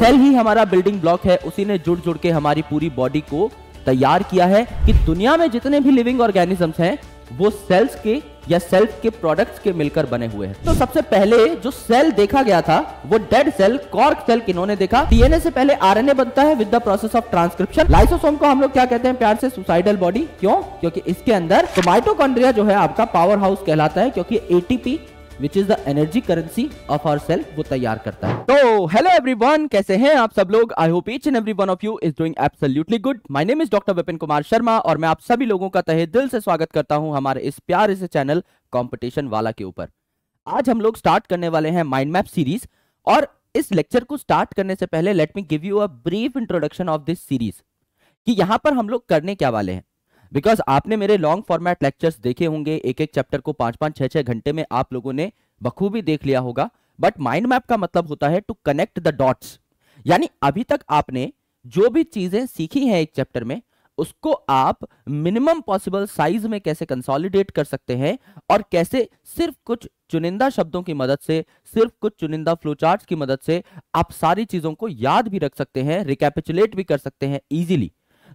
Cell ही हमारा building block है, उसी ने जुड़ जुड़ के हमारी पूरी बॉडी को तैयार किया है कि दुनिया में जितने भी लिविंग ऑर्गेनिजम्स हैं, वो सेल्स के या सेल्फ के प्रोडक्ट्स के मिलकर बने हुए हैं। तो सबसे पहले जो सेल देखा गया था, वो डेड सेल कॉर्क सेल किन्होंने देखा। डीएनए से पहले आरएनए बनता है with the process of transcription lysosome को हम लोग क्या कहते हैं प्यार से? सुसाइडल बॉडी क्यों? क्योंकि इसके अंदर तो माइटोकॉन्ड्रिया जो है आपका पावर हाउस कहलाता है, क्योंकि ATP which is the energy currency of our cell वो तैयार करता है। तो हेलो एवरीवन कैसे हैं आप सब लोग? I hope each and every one of you is doing absolutely good my name is doctor Vipin Kumar Sharma और मैं आप सभी लोगों का तहे दिल से स्वागत करता हूँ हमारे इस प्यारे से चैनल कॉम्पिटिशन वाला के ऊपर। आज हम लोग स्टार्ट करने वाले हैं माइंड मैप सीरीज़ और इस लेक्चर को स्टार्ट करने से पहले let me give you a brief introduction of this series कि यहाँ पर हम लोग करने क्या वाले हैं। बिकॉज़ आपने मेरे लॉन्ग फॉर्मेट लेक्चर्स देखे होंगे एक एक चैप्टर को पाँच पाँच छह छह घंटे में आप लोगों ने बखूबी देख लिया होगा। बट माइंड मैप का मतलब होता है टू कनेक्ट द डॉट्स यानी अभी तक आपने जो भी चीज़ें सीखी हैं एक चैप्टर में उसको आप मिनिमम पॉसिबल साइज़ में कैसे कंसोलिडेट कर सकते हैं और कैसे सिर्फ़ कुछ चुनिंदा शब्दों की मदद से सिर्फ़ कुछ चुनिंदा फ्लोचार्ट्स की मदद से आप सारी चीज़ों को याद भी रख सकते हैं रिकेपिचुलेट भी कर सकते हैं इजीली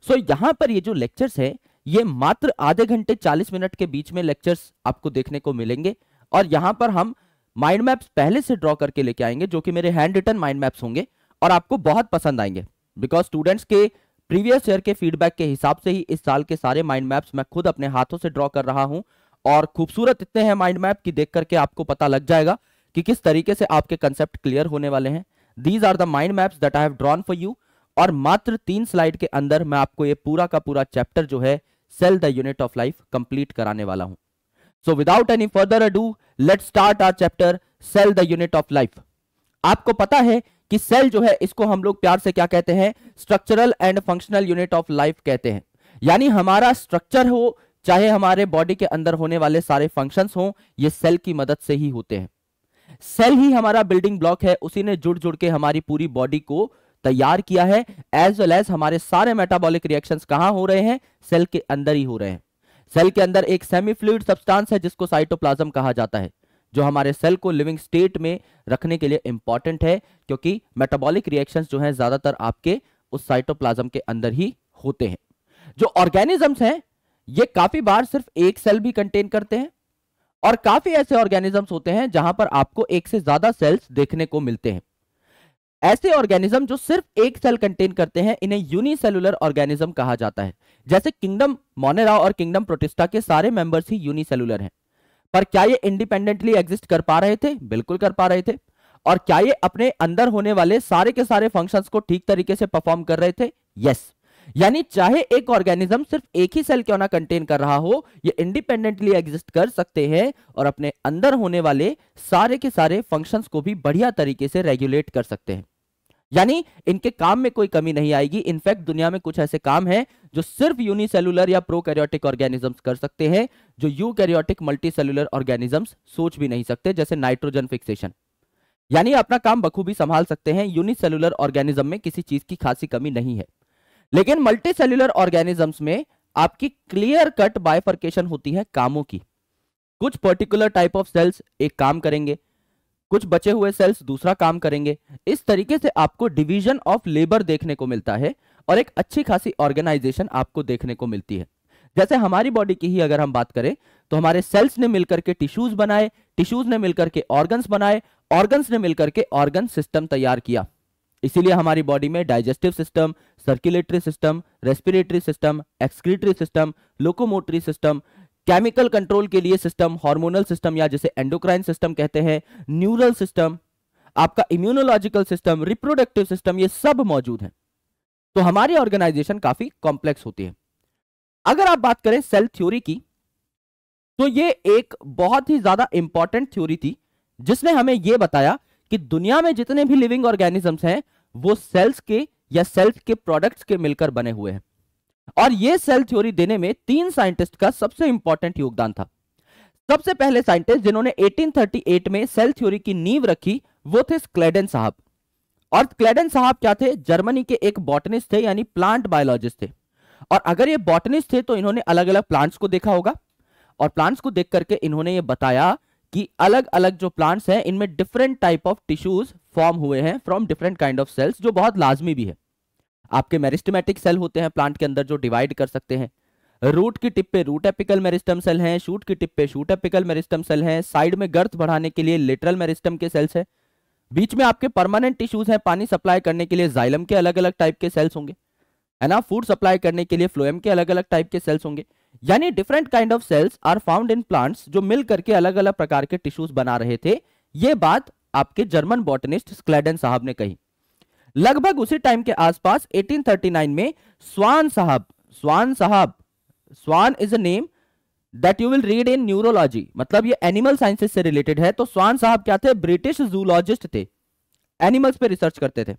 सो so, यहाँ पर ये जो लेक्चर्स है ये मात्र आधे घंटे 40 मिनट के बीच में लेक्चर्स आपको देखने को मिलेंगे। और यहाँ पर हम माइंड मैप्स पहले से ड्रॉ करके लेके आएँगे, जो कि मेरे हैंड रिटन माइंड मैप्स होंगे और आपको बहुत पसंद आएँगे। बिकॉज़ स्टूडेंट्स के प्रीवियस ईयर के फीडबैक के हिसाब से ही इस साल के सारे माइंड मैप्स मैं खुद अपने हाथों से ड्रॉ कर रहा हूँ। और खूबसूरत इतने हैं माइंड मैप की देख करके आपको पता लग जाएगा कि किस तरीके से आपके कंसेप्ट क्लियर होने वाले हैं। These are the mind maps that I have drawn for you और मात्र तीन स्लाइड के अंदर मैं आपको ये पूरा का पूरा चैप्टर जो है cell the unit of life complete कराने वाला हूँ so without any further ado let start our chapter cell the unit of life आपको पता है कि सेल जो है, इसको हम लोग प्यार से क्या कहते हैं? Structural and functional unit of life कहते हैं। यानी हमारा स्ट्रक्चर हो, चाहे हमारे बॉडी के अंदर होने वाले सारे फ़ंक्शंस हो, ये सेल की मदद से ही होते हैं। सेल ही हमारा बिल्डिंग ब्लॉक है, उसी ने जुड़ जुड़ के हमारी पूरी बॉडी को तैयार किया है एज वेल एज हमारे सारे मेटाबॉलिक रिएक्शंस कहाँ हो रहे हैं? सेल के अंदर ही हो रहे हैं। सेल के अंदर एक सेमी फ्लूइड सब्सटेंस है, जिसको साइटोप्लाज्म कहा जाता है, जो हमारे सेल को लिविंग स्टेट में रखने के लिए इंपॉर्टेंट है, क्योंकि मेटाबॉलिक रिएक्शंस जो हैं, ज़्यादातर आपके उस साइटोप्लाज्म के अंदर ही होते हैं। जो ऑर्गेनिजम्स हैं, ये काफ़ी बार सिर्फ़ एक सेल भी कंटेन करते हैं, और काफ़ी ऐसे ऑर्गेनिजम्स होते हैं जहाँ पर आपको एक से ज़्यादा सेल्स देखने को मिलते हैं। ऐसे ऑर्गेनिज्म जो सिर्फ़ एक सेल कंटेन करते हैं, इन्हें यूनिसेलुलर ऑर्गेनिज्म कहा जाता है। जैसे किंगडम मोनेरा और किंगडम प्रोटिस्टा के सारे मेंबर्स ही यूनिसेलुलर हैं। पर क्या ये इंडिपेंडेंटली एग्जिस्ट कर पा रहे थे? बिल्कुल कर पा रहे थे। और क्या ये अपने अंदर होने वाले सारे के सारे फ़ंक्शंस को ठीक तरीके से परफॉर्म कर रहे थे? यस यानी चाहे एक ऑर्गेनिज्म सिर्फ़ एक ही सेल क्यों ना कंटेन कर रहा हो, ये इंडिपेंडेंटली एग्जिस्ट कर सकते हैं और अपने अंदर होने वाले सारे के सारे फ़ंक्शंस को भी बढ़िया तरीके से रेगुलेट कर सकते हैं। यानी इनके काम में कोई कमी नहीं आएगी। इनफैक्ट दुनिया में कुछ ऐसे काम हैं जो सिर्फ़ यूनिसेलुलर या प्रोकैरियोटिक ऑर्गेनिजम्स कर सकते हैं, जो यूकैरियोटिक मल्टीसेलुलर ऑर्गेनिजम्स सोच भी नहीं सकते, जैसे नाइट्रोजन फिक्सेशन यानी अपना काम बखूबी संभाल सकते हैं। यूनिसेलुलर ऑर्गेनिज्म में किसी चीज़ की खासी कमी नहीं है। लेकिन मल्टीसेलुलर ऑर्गेनिजम्स में आपकी क्लियर कट बायफर्केशन होती है कामों की। कुछ पर्टिकुलर टाइप ऑफ़ सेल्स एक काम करेंगे, कुछ बचे हुए सेल्स दूसरा काम करेंगे। इस तरीके से आपको डिवीज़न ऑफ़ लेबर देखने को मिलता है और एक अच्छी खासी ऑर्गेनाइजेशन आपको देखने को मिलती है। जैसे हमारी बॉडी की ही अगर हम बात करें तो हमारे सेल्स ने मिलकर के टिश्यूज बनाए टिश्यूज ने मिलकर के ऑर्गन्स बनाए ऑर्गन्स ने मिलकर के ऑर्गन सिस्टम तैयार किया। इसीलिए हमारी बॉडी में digestive system circulatory system respiratory system excretory system locomotory system chemical control के लिए सिस्टम हार्मोनल सिस्टम या जिसे एंडोक्राइन सिस्टम कहते हैं न्यूरल सिस्टम आपका इम्यूनोलॉजिकल सिस्टम रिप्रोडक्टिव सिस्टम ये सब मौजूद है। तो हमारी ऑर्गेनाइजेशन काफ़ी कॉम्प्लेक्स होती है। अगर आप बात करें सेल थ्योरी की तो ये एक बहुत ही ज़्यादा इंपॉर्टेंट थ्योरी थी, जिसने हमें यह बताया कि दुनिया में जितने भी लिविंग ऑर्गेनिजम्स हैं वो सेल्स के या सेल्स के प्रोडक्ट्स के मिलकर बने हुए हैं। और यह सेल थ्योरी देने में तीन साइंटिस्ट का सबसे इंपॉर्टेंट योगदान था। सबसे पहले साइंटिस्ट जिन्होंने 1838 में सेल थ्योरी की नींव रखी, वो थे क्लेडन साहब। और क्लेडन साहब क्या थे? जर्मनी के एक बॉटनिस्ट थे, यानी प्लांट बायोलॉजिस्ट थे। और अगर ये बॉटनिस्ट थे तो इन्होंने अलग अलग प्लांट्स को देखा होगा। और प्लांट्स को देख करके इन्होंने ये बताया कि अलग अलग जो प्लांट्स हैं, इनमें different type of tissues form हुए हैं from different kind of cells जो बहुत लाजमी भी है। आपके मेरिस्टमेटिक सेल होते हैं प्लांट के अंदर जो डिवाइड कर सकते हैं। रूट की टिप पे रूट एपिकल मेरिस्टम सेल हैं शूट की टिप पे शूट एपिकल मेरिस्टम सेल हैं साइड में गर्थ बढ़ाने के लिए लिटरल मेरिस्टम के सेल्स हैं। बीच में आपके परमानेंट टिश्यूज हैं, पानी सप्लाई करने के लिए जाइलम के अलग अलग टाइप के सेल्स होंगे। है ना? फ़ूड सप्लाई करने के लिए फ्लोएम के अलग अलग टाइप के सेल्स होंगे। यानी different kind of cells are found in plants जो मिल करके अलग अलग प्रकार के टिश्यूज बना रहे थे। ये बात आपके जर्मन बॉटनिस्ट स्क्लेडन साहब ने कही। लगभग उसी टाइम के आसपास 1839 में स्वान साहब स्वान साहब Schwann is a name that you will read in neurology मतलब ये एनिमल साइंसेस से रिलेटेड है। तो स्वान साहब क्या थे? ब्रिटिश जूलॉजिस्ट थे। एनिमल्स पे रिसर्च करते थे।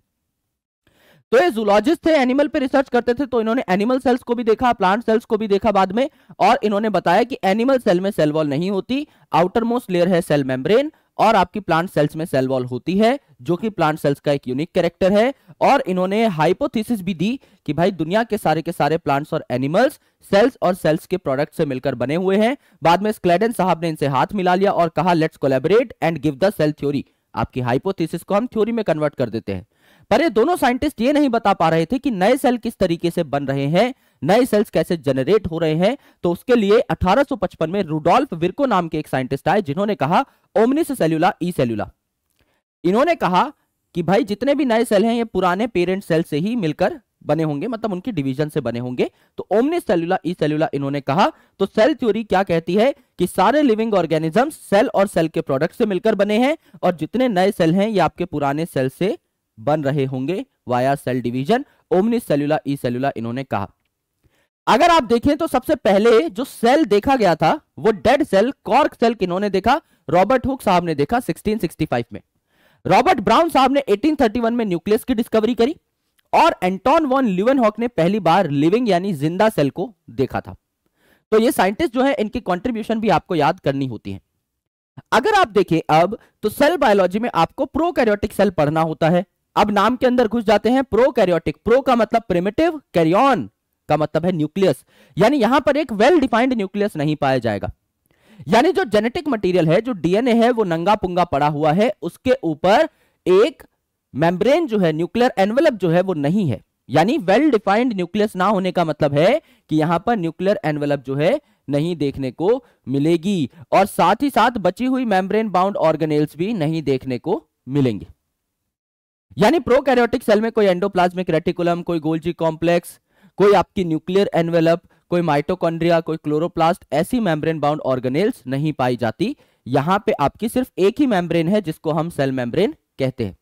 तो ये जूलॉजिस्ट थे एनिमल पे रिसर्च करते थे तो इन्होंने एनिमल सेल्स को भी देखा प्लांट सेल्स को भी देखा बाद में, और इन्होंने बताया कि एनिमल सेल में सेल वॉल नहीं होती आउटर मोस्ट लेयर है सेल मेम्ब्रेन और आपकी प्लांट सेल्स में सेल वॉल होती है, जो कि प्लांट सेल्स का एक यूनिक कैरेक्टर है, और इन्होंने हाइपोथेसिस भी दी कि भाई दुनिया के सारे के सारे प्लांट्स और एनिमल्स सेल्स और सेल्स के प्रोडक्ट से मिलकर बने हुए हैं। बाद में स्क्लेडन साहब ने इनसे हाथ मिला लिया और कहा let's collaborate and give the cell theory आपकी हाइपोथेसिस को हम थ्योरी में कन्वर्ट कर देते हैं। पर ये दोनों साइंटिस्ट ये नहीं बता पा रहे थे कि नए सेल किस तरीके से बन रहे हैं, नए सेल्स कैसे जनरेट हो रहे हैं। तो उसके लिए 1855 में रुडोल्फ विर्को नाम के एक साइंटिस्ट आए जिन्होंने कहा, ओमनिस सेल्यूला, ई सेल्यूला। इन्होंने कहा कि, भाई, जितने भी नए सेल हैं, ये पुराने पेरेंट सेल से ही मिलकर बने होंगे मतलब उनकी डिवीज़न से बने होंगे। तो ओमनिस सेल्यूला, ई सेल्यूला इन्होंने कहा। तो सेल थ्योरी क्या कहती है कि सारे लिविंग ऑर्गेनिज्म सेल और सेल के प्रोडक्ट से मिलकर बने हैं और जितने नए सेल हैं, ये आपके पुराने सेल से बन रहे होंगे वाया सेल डिवीज़न ओमनिस सेल्यूला, ई सेल्यूला इन्होंने कहा। अगर आप देखें तो सबसे पहले जो सेल देखा गया था, वो डेड सेल, कॉर्क सेल किन्होंने देखा, रॉबर्ट हुक साहब ने देखा 1665 में। रॉबर्ट ब्राउन साहब ने 1831 में न्यूक्लियस की डिस्कवरी करी और एंटोन वॉन ल्यूवेनहॉक ने पहली बार लिविंग यानी ज़िंदा सेल को देखा था। तो ये साइंटिस्ट जो है, इनकी कंट्रीब्यूशन भी आपको याद करनी होती है। अगर आप देखें अब तो सेल बायोलॉजी में आपको प्रोकैरियोटिक सेल पढ़ना होता है। अब नाम के अंदर घुस जाते हैं प्रो कैरियोटिक प्रो का मतलब प्रिमिटिव कैरियन का मतलब है न्यूक्लियस यानी यहाँ पर एक वेल डिफाइंड न्यूक्लियस नहीं पाया जाएगा। यानी जो जेनेटिक मटेरियल है, जो डीएनए है, वो नंगा पुंगा पड़ा हुआ है, उसके ऊपर एक मेम्ब्रेन जो है न्यूक्लियर एनवेलप जो है, वो नहीं है। यानी वेल डिफाइंड न्यूक्लियस ना होने का मतलब है कि यहाँ पर न्यूक्लियर एनवेलप जो है, नहीं देखने को मिलेगी। और साथ ही साथ बची हुई मेम्ब्रेन बाउंड ऑर्गेनेल्स भी नहीं देखने को मिलेंगे। यानी प्रोकैरियोटिक सेल में कोई एंडोप्लाज्मिक रेटिकुलम, कोई गोल्जी कॉम्प्लेक्स, कोई आपकी न्यूक्लियर एनवेलप, कोई माइटोकॉन्ड्रिया, कोई क्लोरोप्लास्ट, ऐसी मेम्ब्रेन बाउंड ऑर्गेनेल्स नहीं पाई जाती। यहाँ पे आपकी सिर्फ़ एक ही मेम्ब्रेन है, जिसको हम सेल मेम्ब्रेन कहते हैं।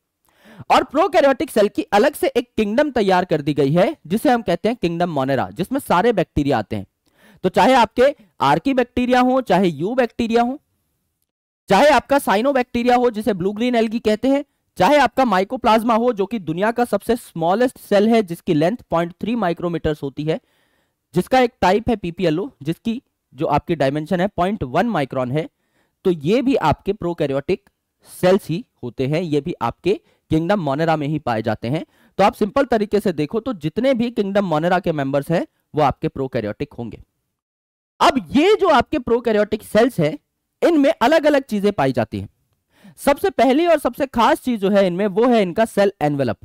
और प्रोकैरियोटिक सेल की अलग से एक किंगडम तैयार कर दी गई है, जिसे हम कहते हैं किंगडम मोनेरा जिसमें सारे बैक्टीरिया आते हैं। तो चाहे आपके आर्की बैक्टीरिया हो, चाहे यू बैक्टीरिया हो, चाहे आपका साइनो बैक्टीरिया हो, जिसे ब्लू ग्रीन एल्गी कहते हैं चाहे आपका माइकोप्लाज्मा हो, जो कि दुनिया का सबसे स्मॉलेस्ट सेल है, जिसकी लेंथ पॉइंट थ्री माइक्रोमीटर होती है, जिसका एक टाइप है पीपीएलओ जिसकी जो आपकी डायमेंशन है पॉइंट वन माइक्रॉन है तो ये भी आपके प्रोकैरियोटिक सेल्स ही होते हैं, ये भी आपके किंगडम मोनेरा में ही पाए जाते हैं। तो आप सिंपल तरीके से देखो तो जितने भी किंगडम मोनेरा के मेंबर्स हैं, वो आपके प्रोकैरियोटिक होंगे। अब ये जो आपके प्रोकैरियोटिक सेल्स हैं, इनमें अलग अलग चीज़ें पाई जाती हैं। सबसे पहली और सबसे खास चीज़ जो है इनमें, वो है इनका सेल एनवेलप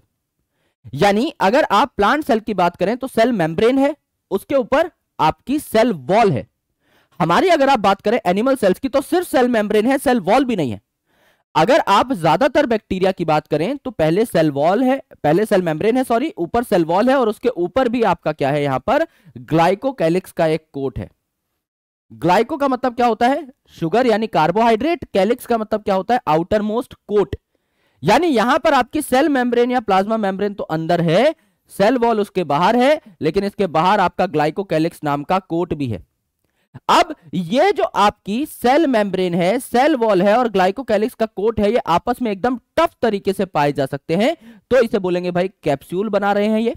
यानी अगर आप प्लांट सेल की बात करें तो सेल मेम्ब्रेन है, उसके ऊपर आपकी सेल वॉल है. हमारी अगर आप बात करें एनिमल सेल्स की तो सिर्फ़ सेल मेम्ब्रेन है सेल वॉल भी नहीं है. अगर आप ज़्यादातर बैक्टीरिया की बात करें तो पहले सेल वॉल है, पहले सेल मेम्ब्रेन है सॉरी ऊपर सेल वॉल है, और उसके ऊपर भी आपका क्या है, यहाँ पर ग्लाइकोकैलिक्स का एक कोट है. ग्लाइको का मतलब क्या होता है? शुगर यानी कार्बोहाइड्रेट कैलिक्स का मतलब क्या होता है? आउटर मोस्ट कोट यानी यहाँ पर आपकी सेल मेम्ब्रेन या प्लाज्मा मेम्ब्रेन तो अंदर है सेल वॉल उसके बाहर है, लेकिन इसके बाहर आपका ग्लाइकोकैलिक्स नाम का कोट भी है। अब ये जो आपकी सेल मेम्ब्रेन है सेल वॉल है और ग्लाइकोकैलिक्स का कोट है, ये आपस में एकदम टफ तरीके से पाए जा सकते हैं। तो इसे बोलेंगे भाई कैप्सूल बना रहे हैं ये।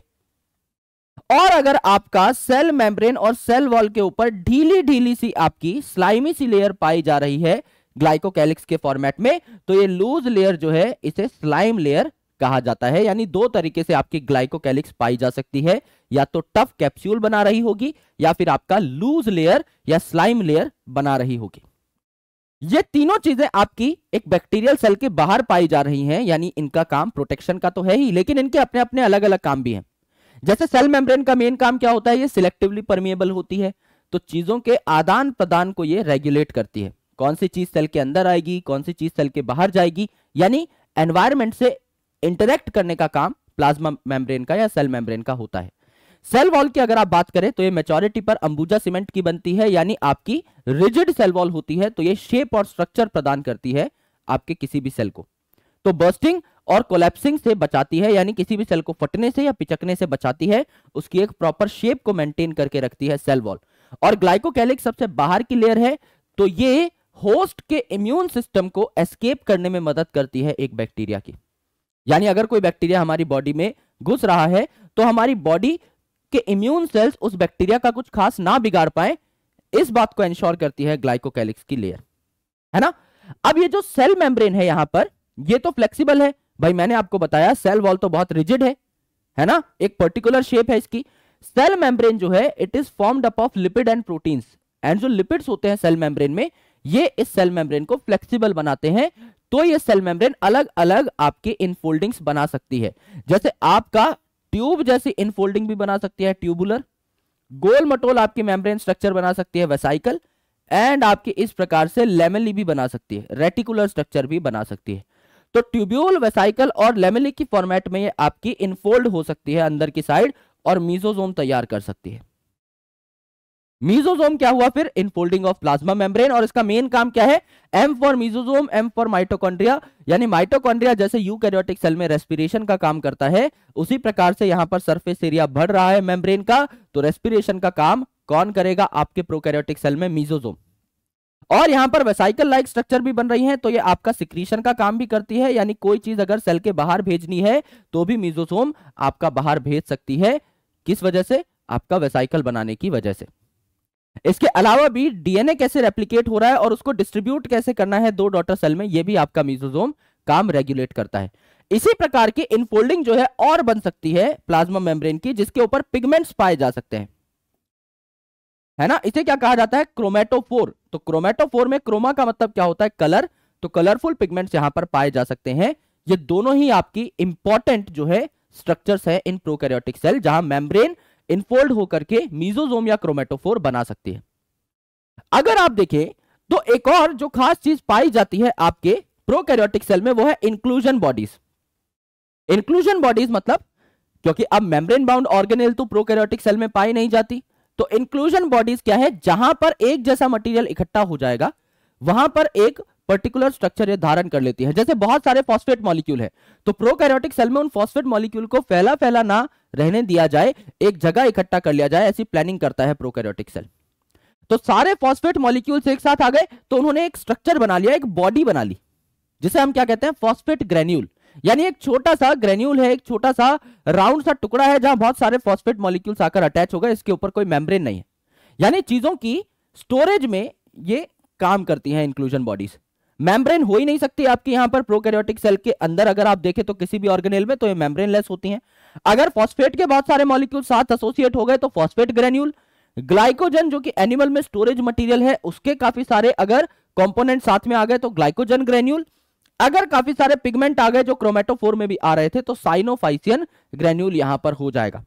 और अगर आपका सेल मेम्ब्रेन और सेल वॉल के ऊपर ढीली ढीली सी आपकी स्लाइमी सी लेयर पाई जा रही है ग्लाइकोकैलिक्स के फॉर्मेट में तो ये लूज लेयर जो है, इसे स्लाइम लेयर कहा जाता है। यानी दो तरीके से आपकी ग्लाइकोकैलिक्स पाई जा सकती है। या तो टफ कैप्सूल बना रही होगी, या फिर आपका लूज लेयर या स्लाइम लेयर बना रही होगी। ये तीनों चीज़ें आपकी एक बैक्टीरियल सेल के बाहर पाई जा रही हैं, यानी इनका काम प्रोटेक्शन का तो है ही, लेकिन इनके अपने अपने अलग अलग काम भी हैं। जैसे सेल मेम्ब्रेन का मेन काम क्या होता है? ये सिलेक्टिवली परमिएबल होती है। तो चीज़ों के आदान प्रदान को ये रेगुलेट करती है। कौन सी चीज़ सेल के अंदर आएगी? कौन सी चीज़ सेल के बाहर जाएगी? यानी एनवायरमेंट से इंटरेक्ट करने का काम प्लाज्मा मेम्ब्रेन का या सेल मेम्ब्रेन का होता है। सेल वॉल की अगर आप बात करें तो ये मेचोरिटी पर अंबुजा सीमेंट की बनती है, यानी आपकी रिजिड सेल वॉल होती है तो ये शेप और स्ट्रक्चर प्रदान करती है आपके किसी भी सेल को। तो बर्स्टिंग और कोलैप्सिंग से बचाती है, यानी किसी भी सेल को फटने से या पिचकने से बचाती है, उसकी एक प्रॉपर शेप को मेंटेन करके रखती है सेल वॉल और ग्लाइकोकैलिक सबसे बाहर की लेयर है तो ये होस्ट के इम्यून सिस्टम को एस्केप करने में मदद करती है एक बैक्टीरिया की. यानी अगर कोई बैक्टीरिया हमारी बॉडी में घुस रहा है तो हमारी बॉडी के इम्यून सेल्स उस बैक्टीरिया का कुछ खास ना बिगाड़ पाए, इस बात को इंश्योर करती है ग्लाइकोकैलिक्स की लेयर है ना? अब ये जो सेल मेम्ब्रेन है यहाँ पर, ये तो फ्लेक्सिबल है भाई, मैंने आपको बताया सेल वॉल तो बहुत रिजिड है है ना? एक पर्टिकुलर शेप है इसकी। सेल मेम्ब्रेन जो है it is formed up of lipid and proteins and जो लिपिड्स होते हैं सेल मेम्ब्रेन में, ये इस सेल मेम्ब्रेन को फ्लेक्सिबल बनाते हैं तो ये सेल मेम्ब्रेन अलग अलग आपके इनफोल्डिंग्स बना सकती है। जैसे आपका ट्यूब जैसी इनफोल्डिंग भी बना सकती है ट्यूबुलर गोल मटोल आपकी मेम्ब्रेन स्ट्रक्चर बना सकती है वेसाइकल एंड आपकी इस प्रकार से लेमली भी बना सकती है रेटिकुलर स्ट्रक्चर भी बना सकती है। तो ट्यूब्यूल वेसाइकल और लेमली की फॉर्मेट में ये आपकी इनफोल्ड हो सकती है अंदर की साइड और मीजोजोम तैयार कर सकती है। मीजोजोम क्या हुआ फिर? इनफोल्डिंग ऑफ़ प्लाज्मा मेम्ब्रेन और इसका मेन काम क्या है? M for mesosome M for mitochondria यानी माइटोकॉन्ड्रिया जैसे यूकैरियोटिक सेल में रेस्पिरेशन का काम करता है, उसी प्रकार से यहाँ पर सरफेस एरिया बढ़ रहा है मेम्ब्रेन का तो रेस्पिरेशन का काम कौन करेगा? आपके प्रोकैरियोटिक सेल में मीजोजोम और यहाँ पर वेसाइकल लाइक स्ट्रक्चर भी बन रही है तो ये आपका सिक्रीशन का काम भी करती है, यानी कोई चीज़ अगर सेल के बाहर भेजनी है तो भी मीजोसोम आपका बाहर भेज सकती है। किस वजह से? आपका वेसाइकल बनाने की वजह से। इसके अलावा भी डीएनए कैसे रेप्लीकेट हो रहा है और उसको डिस्ट्रीब्यूट कैसे करना है दो डॉटर सेल में, ये भी आपका मीजोसोम काम रेगुलेट करता है। इसी प्रकार की इनफोल्डिंग जो है और बन सकती है प्लाज्मा मेम्ब्रेन की, जिसके ऊपर पिगमेंट्स पाए जा सकते हैं। है ना? इसे क्या कहा जाता है? क्रोमेटोफोर तो क्रोमेटोफोर में क्रोमा का मतलब क्या होता है? कलर तो कलरफुल पिगमेंट्स यहाँ पर पाए जा सकते हैं। ये दोनों ही आपकी इंपॉर्टेंट जो है स्ट्रक्चर्स है इन प्रोकैरियोटिक सेल जहाँ मेम्ब्रेन इनफोल्ड होकर के मीजोजोम या क्रोमेटोफोर बना सकती है। अगर आप देखें तो एक और जो खास चीज़ पाई जाती है आपके प्रोकैरियोटिक सेल में, वो है इंक्लूजन बॉडीज इंक्लूजन बॉडीज मतलब क्योंकि अब मेम्ब्रेन बाउंड ऑर्गेनेल तो प्रोकैरियोटिक सेल में पाई नहीं जाती। तो इंक्लूजन बॉडीज क्या है? जहाँ पर एक जैसा मटेरियल इकट्ठा हो जाएगा, वहाँ पर एक पर्टिकुलर स्ट्रक्चर ये धारण कर लेती है। जैसे बहुत सारे फॉस्फेट मॉलिक्यूल है तो प्रोकैरियोटिक सेल में उन फॉस्फेट मॉलिक्यूल को फैला फैला ना रहने दिया जाए, एक जगह इकट्ठा कर लिया जाए, ऐसी प्लानिंग करता है प्रोकैरियोटिक सेल तो सारे फॉस्फेट मॉलिक्यूल्स एक साथ आ गए तो उन्होंने एक स्ट्रक्चर बना लिया, एक बॉडी बना ली, जिसे हम क्या कहते हैं? फॉस्फेट ग्रेन्यूल यानी एक छोटा सा ग्रेन्यूल है, एक छोटा सा राउंड सा टुकड़ा है जहाँ बहुत सारे फॉस्फेट मॉलिक्यूल्स आकर अटैच हो गए, इसके ऊपर कोई मेम्ब्रेन नहीं है। यानी चीज़ों की स्टोरेज में ये काम करती हैं इंक्लूजन बॉडीज मेम्ब्रेन हो ही नहीं सकती आपके यहाँ पर प्रोकैरियोटिक सेल के अंदर, अगर आप देखें तो किसी भी ऑर्गेनेल में तो ये मेम्ब्रेन लेस होती हैं। अगर फॉस्फेट के बहुत सारे मॉलिक्यूल साथ एसोसिएट हो गए तो फॉस्फेट ग्रेन्यूल, ग्लाइकोजन जो कि एनिमल में स्टोरेज मटेरियल है, उसके काफ़ी सारे अगर कंपोनेंट साथ में आ गए तो ग्लाइकोजन ग्रेन्यूल अगर काफ़ी सारे पिगमेंट आ गए जो क्रोमेटोफोर में भी आ रहे थे तो साइनोफाइसियन ग्रेन्यूल यहाँ पर हो जाएगा।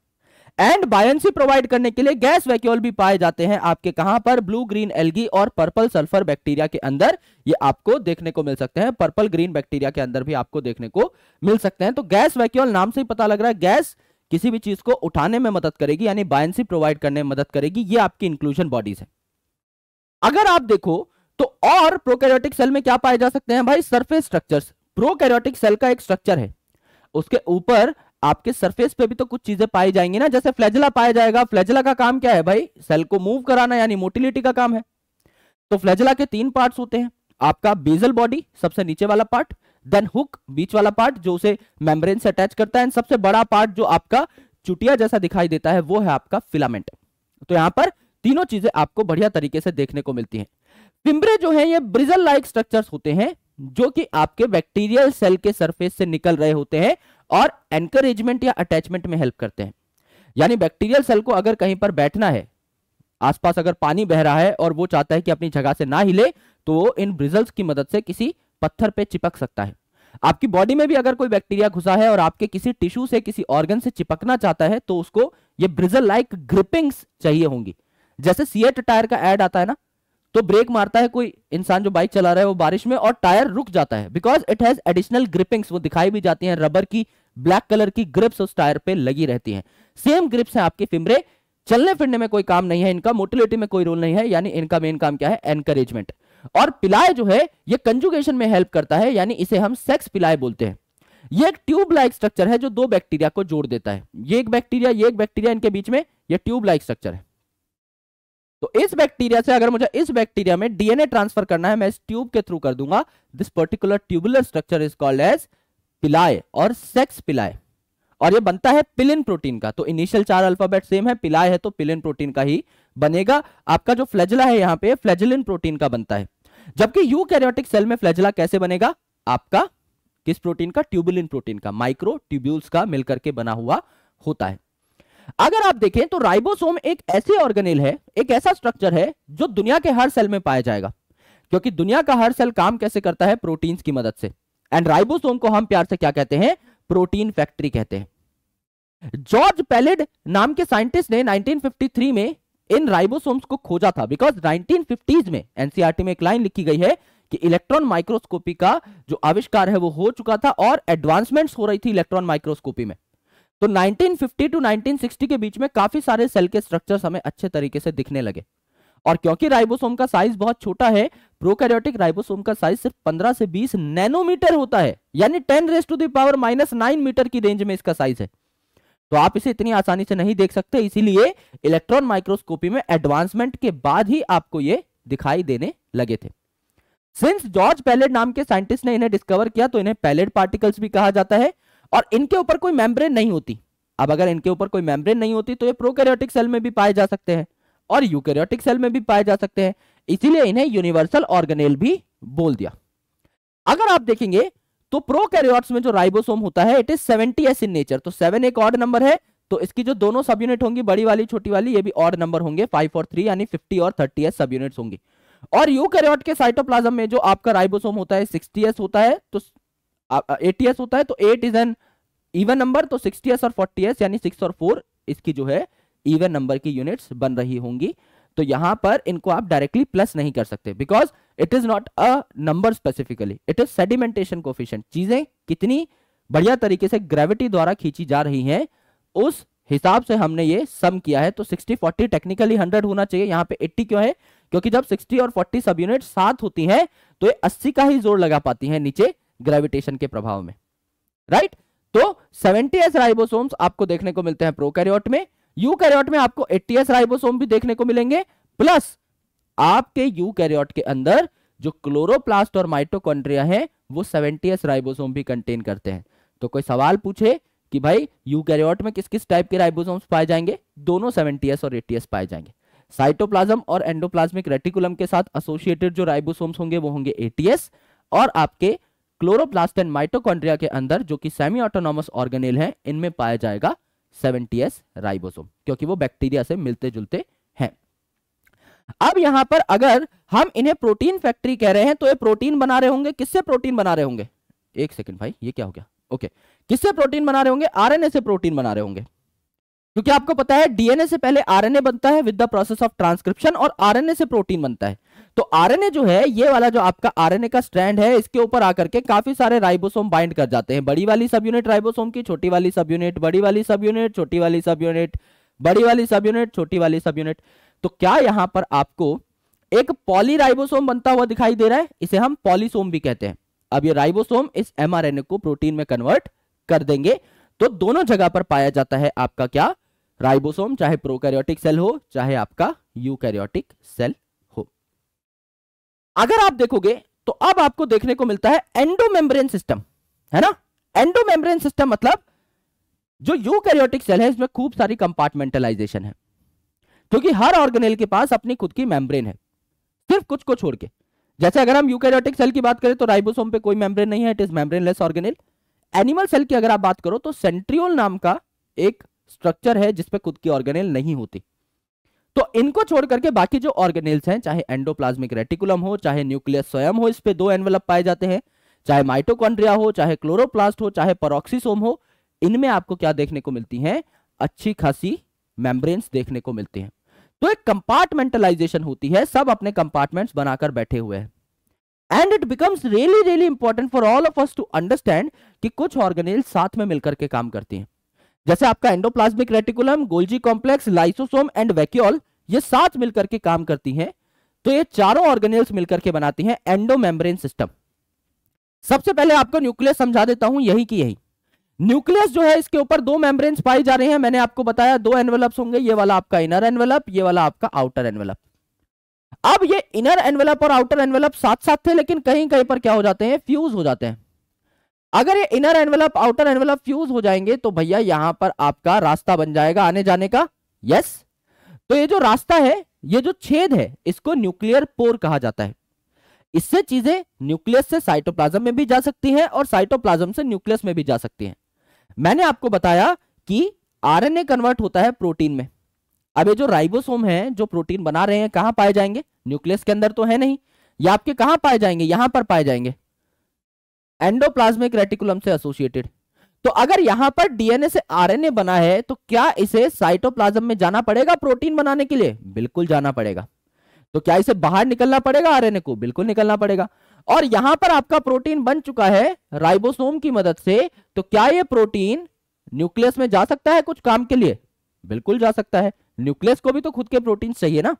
एंड बायंसी प्रोवाइड करने के लिए गैस वैक्यूल भी पाए जाते हैं आपके कहाँ पर? ब्लू, ग्रीन, एल्गी और पर्पल सल्फ़र बैक्टीरिया के अंदर। ये आपको देखने को मिल सकते हैं। पर्पल, ग्रीन बैक्टीरिया के अंदर भी आपको देखने को मिल सकते हैं। तो गैस वैक्यूल नाम से ही पता लग रहा है। गैस किसी भी चीज़ को उठाने में मदद करेगी, यानी बायंसी प्रोवाइड करने में मदद करेगी। ये आपकी इंक्लूजन बॉडीज है। अगर आप देखो तो और प्रोकैरियोटिक सेल में क्या पाए जा सकते हैं भाई? सरफेस स्ट्रक्चर्स प्रोकैरियोटिक सेल का एक स्ट्रक्चर है। उसके ऊपर आपके सरफेस पे भी तो कुछ चीज़ें पाई जाएँगी ना, जैसे फ्लैजला पाया जाएगा। फ्लैजला का काम क्या है भाई? सेल को मूव कराना, यानी मोटिलिटी का काम है। तो फ्लैजला के तीन पार्ट्स होते हैं। आपका बेजल बॉडी सबसे नीचे वाला पार्ट देन हुक बीच वाला पार्ट जो उसे मेम्ब्रेन से अटैच करता है। सबसे बड़ा पार्ट जो आपका चुटिया जैसा दिखाई देता है, वो है आपका फिलामेंट। तो यहाँ पर तीनों चीज़ें आपको बढ़िया तरीके से देखने को मिलती हैं। फिम्ब्रे जो है, ये ब्रिजल लाइक स्ट्रक्चर्स होते हैं, जो कि आपके बैक्टीरियल सेल के सरफेस से निकल रहे होते हैं और एनकरेजमेंट या अटैचमेंट में हेल्प करते हैं। यानी बैक्टीरियल सेल को अगर कहीं पर बैठना है, आसपास अगर पानी बह रहा है और वो चाहता है कि अपनी जगह से ना हिले तो वो इन ब्रिजल्स की मदद से किसी पत्थर पे चिपक सकता है। आपकी बॉडी में भी अगर कोई बैक्टीरिया घुसा है और आपके किसी टिश्यू से, किसी ऑर्गन से चिपकना चाहता है तो उसको ये ब्रिजल लाइक ग्रिपिंग्स चाहिए होंगी। जैसे सीएट टायर का एड आता है ना तो ब्रेक मारता है कोई इंसान जो बाइक चला रहा है वो बारिश में और टायर रुक जाता है। Because it has additional grippings वो दिखाई भी जाती हैं रबर की ब्लैक कलर की ग्रिप्स उस टायर पे लगी रहती हैं। सेम ग्रिप्स हैं आपके फिमरे। चलने फिरने में कोई काम नहीं है इनका मोटिलिटी में कोई रोल नहीं है, यानी इनका मेन काम क्या है? एनकरेजमेंट और पिलाए जो है, ये कंजुगेशन में हेल्प करता है, यानी इसे हम सेक्स पिलाए बोलते हैं। ये एक ट्यूब लाइक स्ट्रक्चर है जो दो बैक्टीरिया को जोड़ देता है। ये एक बैक्टीरिया ये एक बैक्टीरिया इनके बीच में ये ट्यूब लाइक स्ट्रक्चर है। तो इस बैक्टीरिया से अगर मुझे इस बैक्टीरिया में डीएनए ट्रांसफ़र करना है, मैं इस ट्यूब के थ्रू कर दूँगा। This particular tubular structure is called as pili और सेक्स पिलाए और ये बनता है पिलिन प्रोटीन का। तो इनिशियल चार अल्फ़ाबेट सेम है पिलाए है तो पिलिन प्रोटीन का ही बनेगा। आपका जो फ्लेजला है यहाँ पे फ्लेजलिन प्रोटीन का बनता है। जबकि यू कैरियोटिक सेल में फ्लेजला कैसे बनेगा? आपका किस प्रोटीन का? ट्यूबुलिन प्रोटीन का माइक्रो ट्यूब्यूल्स का मिलकर के बना हुआ होता है। अगर आप देखें तो राइबोसोम एक ऐसे ऑर्गेनेल है, एक ऐसा स्ट्रक्चर है जो दुनिया के हर सेल में पाया जाएगा। क्योंकि दुनिया का हर सेल काम कैसे करता है? प्रोटीन्स की मदद से। एंड राइबोसोम को हम प्यार से क्या कहते हैं? प्रोटीन फैक्ट्री कहते हैं। जॉर्ज पैलेड नाम के साइंटिस्ट ने 1953 में इन राइबोसोम्स को खोजा था। बिकॉज़ 1950s में एनसीआरटी में एक लाइन लिखी गई है कि इलेक्ट्रॉन माइक्रोस्कोपी का जो आविष्कार है वो हो चुका था और एडवांसमेंट्स हो रही थी इलेक्ट्रॉन माइक्रोस्कोपी में। तो 1950 टू 1960 के बीच में काफ़ी सारे सेल के स्ट्रक्चर्स हमें अच्छे तरीके से दिखने लगे। और क्योंकि राइबोसोम का साइज़ बहुत छोटा है प्रोकैरियोटिक राइबोसोम का साइज़ सिर्फ़ 15 से 20 नैनोमीटर होता है। यानी 10 raise to the power minus nine metre की रेंज में इसका साइज़ है। तो आप इसे इतनी आसानी से नहीं देख सकते, इसीलिए इलेक्ट्रॉन माइक्रोस्कोपी में एडवांसमेंट के बाद ही आपको ये दिखाई देने लगे थे। सिंस जॉर्ज पैलेट नाम के साइंटिस्ट ने इन्हें डिस्कवर किया तो इन्हें पैलेट पार्टिकल्स भी कहा जाता है। और इनके ऊपर कोई मेम्ब्रेन नहीं होती। अब अगर इनके ऊपर कोई मेम्ब्रेन नहीं होती तो ये प्रोकैरियोटिक सेल में भी पाए जा सकते हैं और यूकैरियोटिक सेल में भी पाए जा सकते हैं। इसीलिए इन्हें यूनिवर्सल ऑर्गेनेल भी बोल दिया। अगर आप देखेंगे तो प्रोकैरियोट्स में जो राइबोसोम होता है it is 70 S in nature तो सेवन एक ऑड नंबर है तो इसकी जो दोनों सब यूनिट होंगी, बड़ी वाली, छोटी वाली, ये भी ऑड नंबर होंगे फाइव और थ्री यानी फिफ्टी और थर्टी एस सब यूनिट्स होंगी। और यूकैरियोट के साइटोप्लाज्म में जो आपका राइबोसोम होता है सिक्सटी एस होता है तो एटी एस होता है तो eight is an even number तो सिक्सटी और फोर्टी यानी सिक्स और फोर इसकी जो है इवन नंबर की यूनिट्स बन रही होंगी। तो यहाँ पर इनको आप डायरेक्टली प्लस नहीं कर सकते because it is not a number specifically it is sedimentation coefficient चीज़ें कितनी बढ़िया तरीके से ग्रेविटी द्वारा खींची जा रही हैं, उस हिसाब से हमने ये सम किया है। तो 60 40 टेक्निकली 100 होना चाहिए, यहाँ पे 80 क्यों है? क्योंकि जब 60 और 40 सब यूनिट साथ होती हैं तो ये 80 का ही ज़ोर लगा पाती हैं नीचे। ग्रेविटेशन के प्रभाव में। राइट तो 70 एस राइबोसोम्स आपको देखने को मिलते हैं प्रोकैरियोट में। यूकैरियोट में आपको एटीएस राइबोसोम भी देखने को मिलेंगे। प्लस आपके यूकैरियोट के अंदर जो क्लोरोप्लास्ट और माइटोकॉन्ड्रिया है, वो सेवेंटीएस राइबोसोम भी कंटेन करते हैं। तो कोई सवाल पूछे कि भाई यू कैरियोट में किस किस टाइप के राइबोसोम्स पाए जाएँगे? दोनों सेवेंटीएस और एटीएस पाए जाएँगे। साइटोप्लाज्म और एंडोप्लाज्मिक रेटिकुलम के साथ एसोसिएटेड जो राइबोसोम्स होंगे, वो होंगे एटीएस और आपके क्लोरोप्लास्ट एंड माइटोकॉन्ड्रिया के अंदर, जो कि सेमी ऑटोनॉमस ऑर्गेनेल है, इनमें पाया जाएगा सेवेंटी एस राइबोसोम क्योंकि वो बैक्टीरिया से मिलते जुलते हैं। अब यहाँ पर अगर हम इन्हें प्रोटीन फैक्ट्री कह रहे हैं तो ये प्रोटीन बना रहे होंगे। किससे प्रोटीन बना रहे होंगे? एक सेकंड भाई, ये क्या हो गया? ओके किससे प्रोटीन बना रहे होंगे? आरएनए से प्रोटीन बना रहे होंगे। क्योंकि आपको पता है डीएनए से पहले आरएनए बनता है with the process of transcription और आरएनए से प्रोटीन बनता है। तो आरएनए जो है, ये वाला जो आपका आरएनए का स्ट्रैंड है, इसके ऊपर आकर के काफ़ी सारे राइबोसोम बाइंड कर जाते हैं। बड़ी वाली सब यूनिट राइबोसोम की, छोटी वाली सब यूनिट बड़ी वाली सब यूनिट छोटी वाली सब यूनिट बड़ी वाली सब यूनिट छोटी वाली सब यूनिट तो क्या यहाँ पर आपको एक पॉलीराइबोसोम बनता हुआ दिखाई दे रहा है? इसे हम पॉलीसोम भी कहते हैं। अब ये राइबोसोम इस एमआरएनए को प्रोटीन में कन्वर्ट कर देंगे। तो दोनों जगह पर पाया जाता है आपका क्या? राइबोसोम चाहे प्रोकैरियोटिक सेल हो, चाहे आपका यूकैरियोटिक सेल अगर आप देखोगे तो अब आपको देखने को मिलता है एंडोमेम्ब्रेन सिस्टम है ना? एंडोमेम्ब्रेन सिस्टम मतलब जो यूकैरियोटिक सेल है, इसमें खूब सारी कंपार्टमेंटलाइजेशन है। क्योंकि हर ऑर्गेनेल के पास अपनी खुद की मेम्ब्रेन है, सिर्फ़ कुछ को छोड़ के। जैसे अगर हम यूकैरियोटिक सेल की बात करें तो राइबोसोम पे कोई मेम्ब्रेन नहीं है it is membraneless organelle animal cell की अगर आप बात करो तो सेंट्रियोल नाम का एक स्ट्रक्चर है जिसपे खुद की ऑर्गेनेल नहीं होती। तो इनको छोड़ करके बाकी जो ऑर्गेनेल्स हैं, चाहे एंडोप्लाज्मिक रेटिकुलम हो, चाहे न्यूक्लियस स्वयं हो, इस पे दो एनवेलप पाए जाते हैं। चाहे माइटोकॉन्ड्रिया हो, चाहे क्लोरोप्लास्ट हो, चाहे परोक्सीसोम हो, इनमें आपको क्या देखने को मिलती है? अच्छी खासी मेम्ब्रेन्स देखने को मिलती हैं। तो एक कंपार्टमेंटलाइजेशन होती है, सब अपने कंपार्टमेंट्स बनाकर बैठे हुए हैं। And it becomes really really important for all of us to understand कि कुछ ऑर्गेनेल साथ में मिलकर के काम करती हैं। जैसे आपका endoplasmic reticulum Golgi complex lysosome and vacuole ये साथ मिलकर के काम करती हैं। तो ये चारों ऑर्गेनेल्स मिलकर के बनाती हैं एंडोमेम्ब्रेन सिस्टम सबसे पहले आपको न्यूक्लियस समझा देता हूँ, यही की यही। न्यूक्लियस जो है, इसके ऊपर दो मेम्ब्रेन्स पाई जा रहे हैं, मैंने आपको बताया, दो एनवेलप्स होंगे, ये वाला आपका इनर एनवेलप ये वाला आपका आउटर एनवेलप अब ये इनर एनवेलप और आउटर एनवेलप साथ साथ थे, लेकिन कहीं कहीं पर क्या हो जाते हैं? फ्यूज हो जाते हैं। अगर ये inner envelope outer envelope fuse हो जाएँगे तो भैया यहाँ पर आपका रास्ता बन जाएगा आने जाने का। यस तो ये जो रास्ता है, ये जो छेद है, इसको न्यूक्लियर पोर कहा जाता है। इससे चीज़ें न्यूक्लियस से साइटोप्लाज्म में भी जा सकती हैं और साइटोप्लाज्म से न्यूक्लियस में भी जा सकती हैं। मैंने आपको बताया कि आरएनए कन्वर्ट होता है प्रोटीन में। अब ये जो राइबोसोम है, जो प्रोटीन बना रहे हैं, कहाँ पाए जाएँगे? न्यूक्लियस के अंदर तो है नहीं। ये आपके कहाँ पाए जाएँगे? यहाँ पर पाए जाएँगे। एंडोप्लाज्मिक रेटिकुलम से एसोसिएटेड तो अगर यहाँ पर डीएनए से आरएनए बना है तो क्या इसे साइटोप्लाज्म में जाना पड़ेगा प्रोटीन बनाने के लिए? बिल्कुल जाना पड़ेगा। तो क्या इसे बाहर निकलना पड़ेगा आरएनए को? बिल्कुल निकलना पड़ेगा। और यहाँ पर आपका प्रोटीन बन चुका है राइबोसोम की मदद से तो क्या यह प्रोटीन न्यूक्लियस में जा सकता है कुछ काम के लिए? बिल्कुल जा सकता है। न्यूक्लियस को भी तो खुद के प्रोटीन चाहिए ना।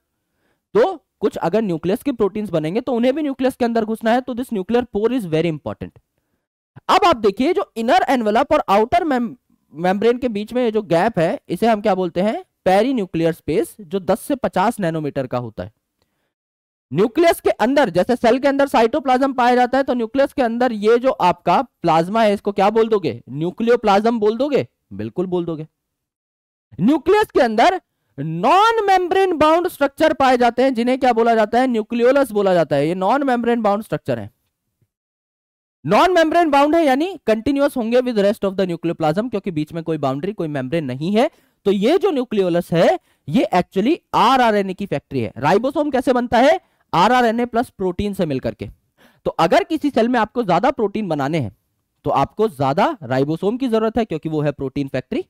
तो कुछ अगर न्यूक्लियस के प्रोटीन्स बनेंगे तो उन्हें भी न्यूक्लियस के अंदर घुसना है तो this nuclear pore is very important अब आप देखिए जो इनर एनवेलप और आउटर मेम्ब्रेन के बीच में जो गैप है, इसे हम क्या बोलते हैं? पेरी न्यूक्लियर स्पेस जो 10 से 50 नैनोमीटर का होता है। न्यूक्लियस के अंदर, जैसे सेल के अंदर साइटोप्लाज्म पाया जाता है तो न्यूक्लियस के अंदर ये जो आपका प्लाज्मा है, इसको क्या बोल दोगे? न्यूक्लियोप्लाज्म बोल दोगे? बिल्कुल बोल दोगे। न्यूक्लियस के अंदर नॉन मेम्ब्रेन बाउंड स्ट्रक्चर पाए जाते हैं, जिन्हें क्या बोला जाता है? न्यूक्लियोलस बोला जाता है। ये नॉन मेम्ब्रेन बाउंड स्ट्रक्चर है। नॉन मेम्ब्रेन बाउंड है, यानी कंटिन्यूस होंगे with rest of the nucleoplasm क्योंकि बीच में कोई बाउंड्री कोई मेम्ब्रेन नहीं है। तो ये जो न्यूक्लियोलस है, ये एक्चुअली आरआरएनए की फैक्ट्री है। राइबोसोम कैसे बनता है? आरआरएनए प्लस प्रोटीन से मिलकर के। तो अगर किसी सेल में आपको ज़्यादा प्रोटीन बनाने हैं तो आपको ज़्यादा राइबोसोम की ज़रूरत है, क्योंकि वो है प्रोटीन फैक्ट्री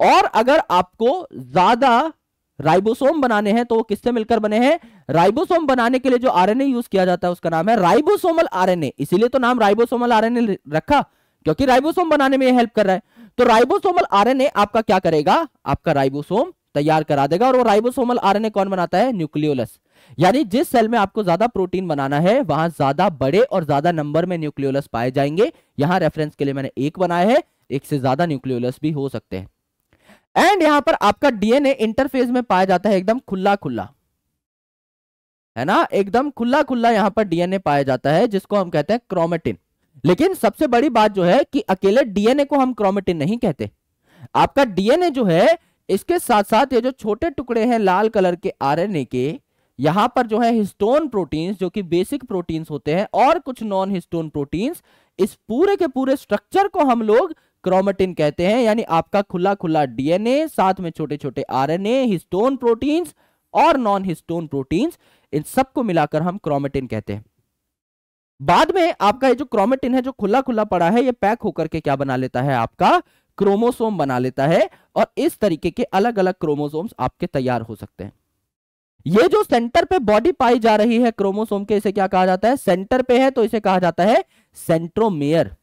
और अगर आपको ज़्यादा राइबोसोम बनाने हैं तो वो किससे मिलकर बने हैं? राइबोसोम बनाने के लिए जो आरएनए यूज़ किया जाता है, उसका नाम है राइबोसोमल आरएनए। इसीलिए तो नाम राइबोसोमल आरएनए रखा, क्योंकि राइबोसोम बनाने में हेल्प कर रहा है। तो राइबोसोमल आरएनए आपका क्या करेगा? आपका राइबोसोम तैयार करा देगा, और वो राइबोसोमल आरएनए कौन बनाता है? न्यूक्लियोलस। यानी जिस सेल में आपको ज़्यादा प्रोटीन बनाना है, वहाँ ज़्यादा बड़े और ज़्यादा नंबर में न्यूक्लियोलस पाए जाएँगे। यहाँ रेफरेंस के लिए मैंने एक बनाया है, एक से ज़्यादा न्यूक्लियोलस भी हो सकते हैं। एंड यहाँ पर आपका डीएनए इंटरफेस में पाया जाता है एकदम खुला खुला। है ना? एकदम खुला खुला यहाँ पर डीएनए पाया जाता है, जिसको हम कहते हैं क्रोमेटिन लेकिन सबसे बड़ी बात जो है कि अकेले डीएनए को हम क्रोमेटिन नहीं कहते। आपका डीएनए जो है, इसके साथ साथ ये जो छोटे टुकड़े हैं लाल कलर के आरएनए के, यहाँ पर जो है हिस्टोन प्रोटीन्स जो कि बेसिक प्रोटीन्स होते हैं, और कुछ नॉन हिस्टोन प्रोटीन्स इस पूरे के पूरे स्ट्रक्चर को हम लोग क्रोमेटिन कहते हैं, यानी आपका खुला खुला डीएनए, साथ में छोटे छोटे आरएनए, हिस्टोन प्रोटीन्स और नॉन हिस्टोन प्रोटीन्स, इन सबको मिलाकर हम क्रोमेटिन कहते हैं। बाद में आपका ये जो क्रोमेटिन है, जो खुला खुला पड़ा है, ये पैक होकर के क्या बना लेता है आपका? क्रोमोसोम बना लेता है और इस तरीके के अलग अलग क्रोमोसोम्स आपके तैयार हो सकते हैं। ये जो सेंटर पे बॉडी पाई जा रही है क्रोमोसोम के, इसे क्या कहा जाता है? सेंटर पे है तो इसे कहा जाता है सेंट्रोमेयर।